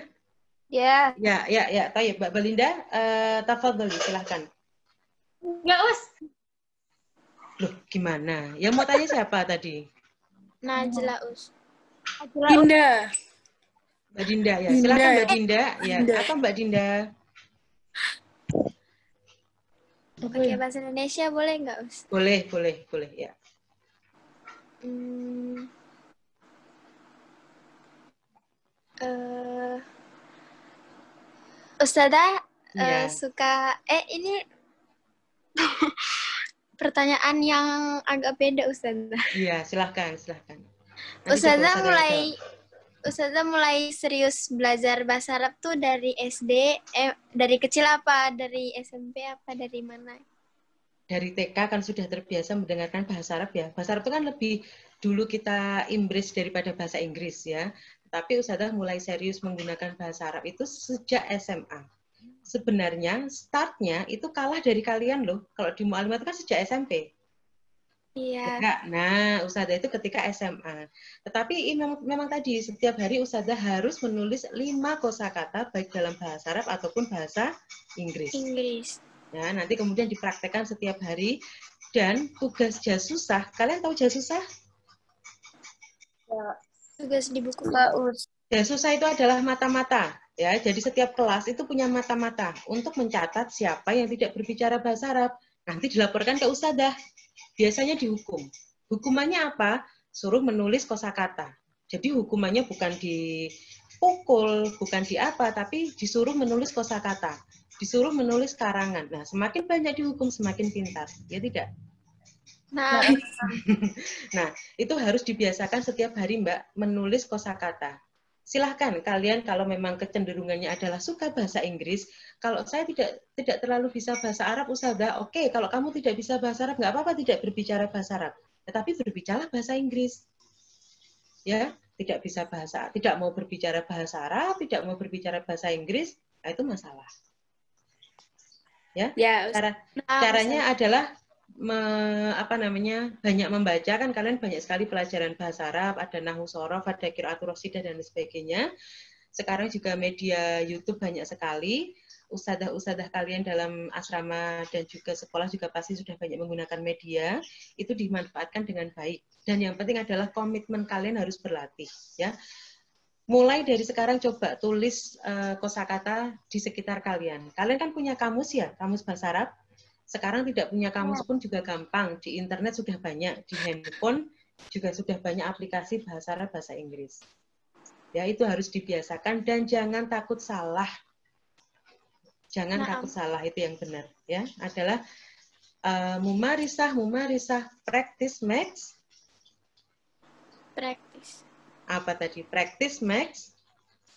Ya. Ya, ya, ya. Tayyip, Mbak Belinda, eh tafadhali, silahkan. Enggak, Us. Loh, gimana? Yang mau tanya siapa tadi? Najla Us. Dinda. Mbak Dinda ya. Dinda, Silakan ya. Mbak Dinda. Ya, Dinda. apa Mbak Dinda? Pakai bahasa Indonesia boleh nggak Us? Boleh, boleh, boleh ya. Hmm. Eh, Ustazah eh, Ya. suka eh ini pertanyaan yang agak beda Ustazah. Iya, silahkan, silahkan. Nanti Ustazah mulai jawab. Ustazah mulai serius belajar bahasa Arab tuh dari SD, eh dari kecil apa? Dari SMP apa? Dari mana? dari TK kan sudah terbiasa mendengarkan bahasa Arab ya. Bahasa Arab itu kan lebih dulu kita Inggris daripada bahasa Inggris ya. Tapi Ustazah mulai serius menggunakan bahasa Arab itu sejak SMA. Sebenarnya startnya itu kalah dari kalian loh. Kalau di Mu'alimat kan sejak SMP. Iya. Ya, nah, Ustazah itu ketika SMA. Tetapi memang, memang tadi setiap hari Ustazah harus menulis lima kosakata baik dalam bahasa Arab ataupun bahasa Inggris. Inggris. Ya, nanti kemudian dipraktekkan setiap hari dan tugas jasusah. Kalian tahu jasusah? Tugas di buku. Jasusah itu adalah mata-mata. Ya, jadi setiap kelas itu punya mata-mata untuk mencatat siapa yang tidak berbicara bahasa Arab. Nanti dilaporkan ke ustadzah. Biasanya dihukum. Hukumannya apa? Suruh menulis kosakata. Jadi hukumannya bukan dipukul, bukan di apa, tapi disuruh menulis kosakata. Disuruh menulis karangan. Nah, semakin banyak dihukum, semakin pintar. Ya tidak? Nah, Nah, itu harus dibiasakan setiap hari, Mbak, menulis kosakata. Silahkan kalian kalau memang kecenderungannya adalah suka bahasa Inggris, kalau saya tidak tidak terlalu bisa bahasa Arab, Ustazah, oke, kalau kamu tidak bisa bahasa Arab, nggak apa-apa tidak berbicara bahasa Arab, tetapi berbicara bahasa Inggris. Ya, tidak bisa bahasa, tidak mau berbicara bahasa Arab, tidak mau berbicara bahasa Inggris, nah itu masalah. Ya, Ya, cara caranya adalah me, apa namanya banyak membaca kan kalian banyak sekali pelajaran bahasa Arab ada nahu sorof ada kiraatul rosidah dan sebagainya. Sekarang juga media YouTube banyak sekali. Usadah-usadah kalian dalam asrama dan juga sekolah juga pasti sudah banyak menggunakan media. Itu dimanfaatkan dengan baik. Dan yang penting adalah komitmen kalian harus berlatih ya. Mulai dari sekarang coba tulis uh, kosakata di sekitar kalian. Kalian kan punya kamus ya, kamus bahasa Arab. Sekarang tidak punya kamus pun juga gampang. Di internet sudah banyak, di handphone juga sudah banyak aplikasi bahasa Arab, bahasa Inggris. Ya, itu harus dibiasakan dan jangan takut salah. Jangan Nah. takut salah itu yang benar ya. Adalah uh, mumarisah, mumarisah, practice makes Praktis. apa tadi? Practice makes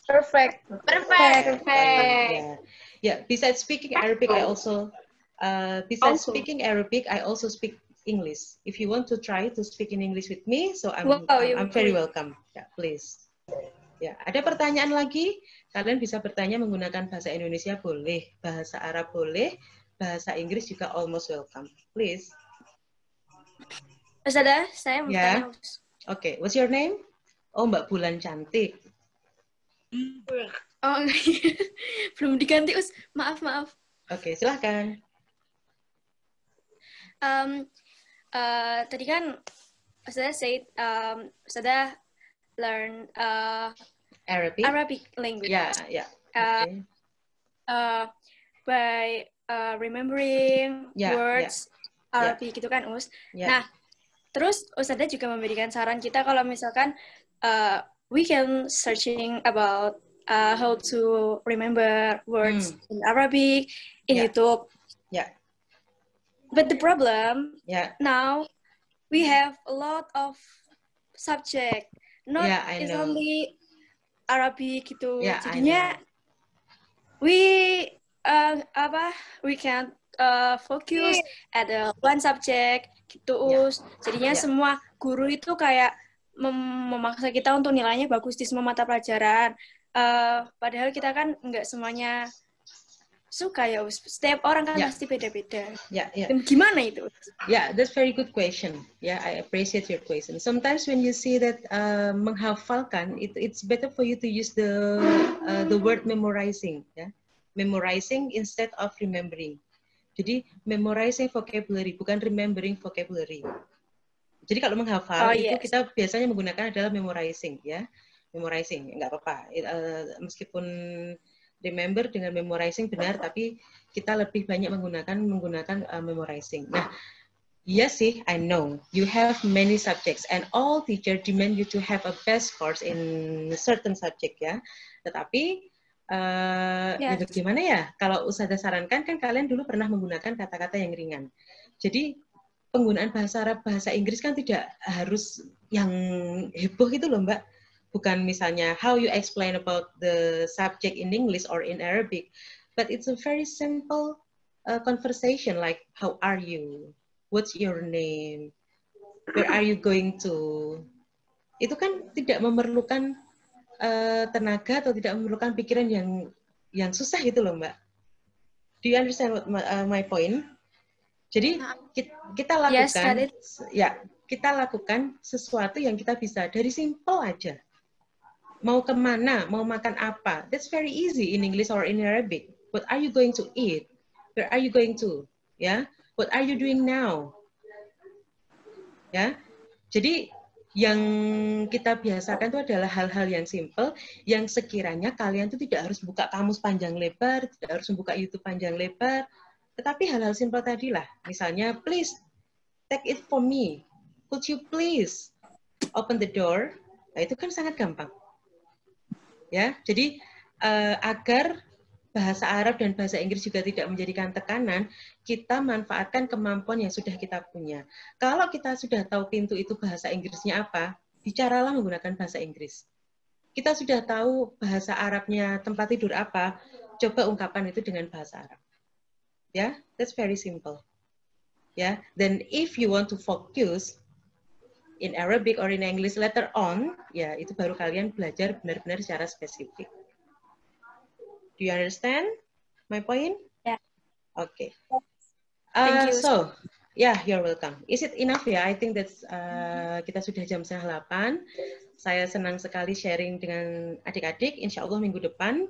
Perfect. Perfect. Yeah. Yeah. Besides speaking Arabic, I also uh, besides Also. speaking Arabic, I also speak English. If you want to try to speak in English with me, so I'm Wow, I'm, I'm very welcome. Yeah, please. Ya, ada pertanyaan lagi? Kalian bisa bertanya menggunakan bahasa Indonesia boleh, bahasa Arab boleh, bahasa Inggris juga almost welcome. Please. Ustazah, saya mau tanya. Us. Oke, what's your name? Oh, Mbak Bulan cantik. Oh, belum diganti, Us. Maaf, maaf. Oke, silahkan. Um, uh, tadi kan Ustazah said, um, Ustazah learn uh, Arabic. Arabic language Ya, ya. Uh, Oke. uh, by uh, remembering Ya, ya. words Arabic gitu kan, Us. Ya. Nah, terus Ustazah juga memberikan saran kita kalau misalkan uh, we can searching about uh, how to remember words in Arabic in Hmm. Ya. YouTube. Ya. But the problem Ya. now we have a lot of subject, not Yeah, it's know. only Arabic gitu. Yeah, Jadinya we uh, apa we can uh, focus at the one subject gitu Yeah. us. Jadinya Yeah. semua guru itu kayak mem- memaksa kita untuk nilainya bagus di semua mata pelajaran. Uh, padahal kita kan nggak semuanya suka ya. Setiap orang kan Yeah. pasti beda-beda. Ya, ya. Gimana itu? Yeah, that's very good question. Yeah, I appreciate your question. Sometimes when you see that uh, menghafalkan, it, it's better for you to use the uh, the word memorizing. Ya, memorizing instead of remembering. Jadi memorizing vocabulary bukan remembering vocabulary. Jadi kalau menghafal Oh, itu yes. kita biasanya menggunakan adalah memorizing, ya, memorizing. Nggak apa-apa. Uh, meskipun remember dengan memorizing benar, tapi kita lebih banyak menggunakan menggunakan uh, memorizing. Nah, yes sih, I know you have many subjects and all teacher demand you to have a best course in certain subject ya. Tetapi uh, ya Yes. bagaimana ya? Kalau Ustazah sarankan kan kalian dulu pernah menggunakan kata-kata yang ringan. Jadi penggunaan bahasa Arab, bahasa Inggris kan tidak harus yang heboh gitu loh, Mbak. Bukan misalnya how you explain about the subject in English or in Arabic, but it's a very simple uh, conversation like how are you? What's your name? Where are you going to? Itu kan tidak memerlukan uh, tenaga atau tidak memerlukan pikiran yang yang susah gitu loh, Mbak. Do you understand what my, uh, my point? Jadi kita, kita Yes, lakukan it. ya, kita lakukan sesuatu yang kita bisa dari simple aja. Mau ke mana, mau makan apa, that's very easy in English or in Arabic. What are you going to eat? Where are you going to? Ya, what are you doing now? Ya, jadi yang kita biasakan itu adalah hal-hal yang simple, yang sekiranya kalian itu tidak harus buka kamus panjang lebar, tidak harus membuka YouTube panjang lebar, tetapi hal-hal simple tadi lah. Misalnya, please take it for me. Could you please open the door? Nah, itu kan sangat gampang. Ya, jadi eh, agar bahasa Arab dan bahasa Inggris juga tidak menjadikan tekanan, kita manfaatkan kemampuan yang sudah kita punya. Kalau kita sudah tahu pintu itu bahasa Inggrisnya apa, bicaralah menggunakan bahasa Inggris. kita sudah tahu bahasa Arabnya tempat tidur apa, coba ungkapkan itu dengan bahasa Arab. Ya, yeah? that's very simple. Ya, yeah? then if you want to focus in Arabic or in English later on, ya itu baru kalian belajar benar-benar secara spesifik. Do you understand my point? Yeah. Okay. Thank Uh, you. so, yeah, you're welcome. Is it enough ya? I think that's uh, kita sudah jam setengah delapan. Saya senang sekali sharing dengan adik-adik. Insya Allah minggu depan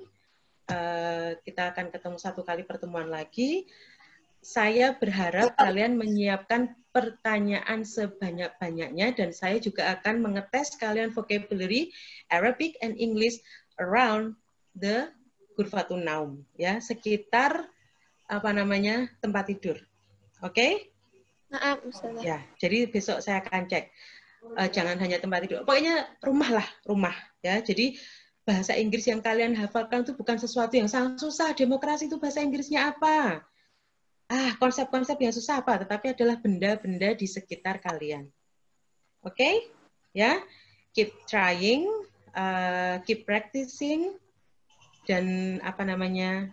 uh, kita akan ketemu satu kali pertemuan lagi. Saya berharap kalian menyiapkan pertanyaan sebanyak-banyaknya dan saya juga akan mengetes kalian vocabulary Arabic and English around the Gurfatun Naum ya, sekitar apa namanya? tempat tidur. Oke? Okay? Maaf, Ustazah. Ya, jadi besok saya akan cek. Uh, jangan hanya tempat tidur. Pokoknya rumah lah, rumah ya. Jadi bahasa Inggris yang kalian hafalkan itu bukan sesuatu yang sangat susah. Demokrasi itu bahasa Inggrisnya apa? Ah, konsep-konsep yang susah apa? Tetapi adalah benda-benda di sekitar kalian. Oke? Okay? Ya. Keep trying, uh, keep practicing dan apa namanya?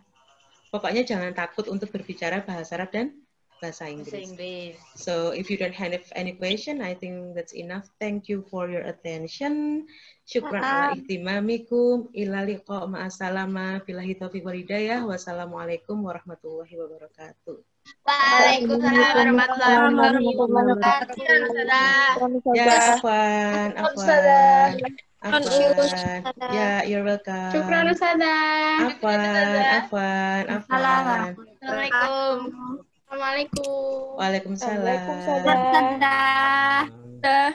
Pokoknya jangan takut untuk berbicara bahasa Arab dan bahasa Inggris. Bahasa Inggris. So if you don't have any question, I think that's enough. Thank you for your attention. Syukran ala ihtimamikum. Ila liqa ma'asalama. Billahi taufiq wal hidayah. Wassalamualaikum warahmatullahi wabarakatuh. Waalaikumsalam warahmatullahi wabarakatuh. Ya, Afwan, Ustazah. Afwan. Afwan. Ya, you're welcome. Syukran. Afwan, Afwan, Afwan. Assalamualaikum. Assalamualaikum. Waalaikumsalam. Dah.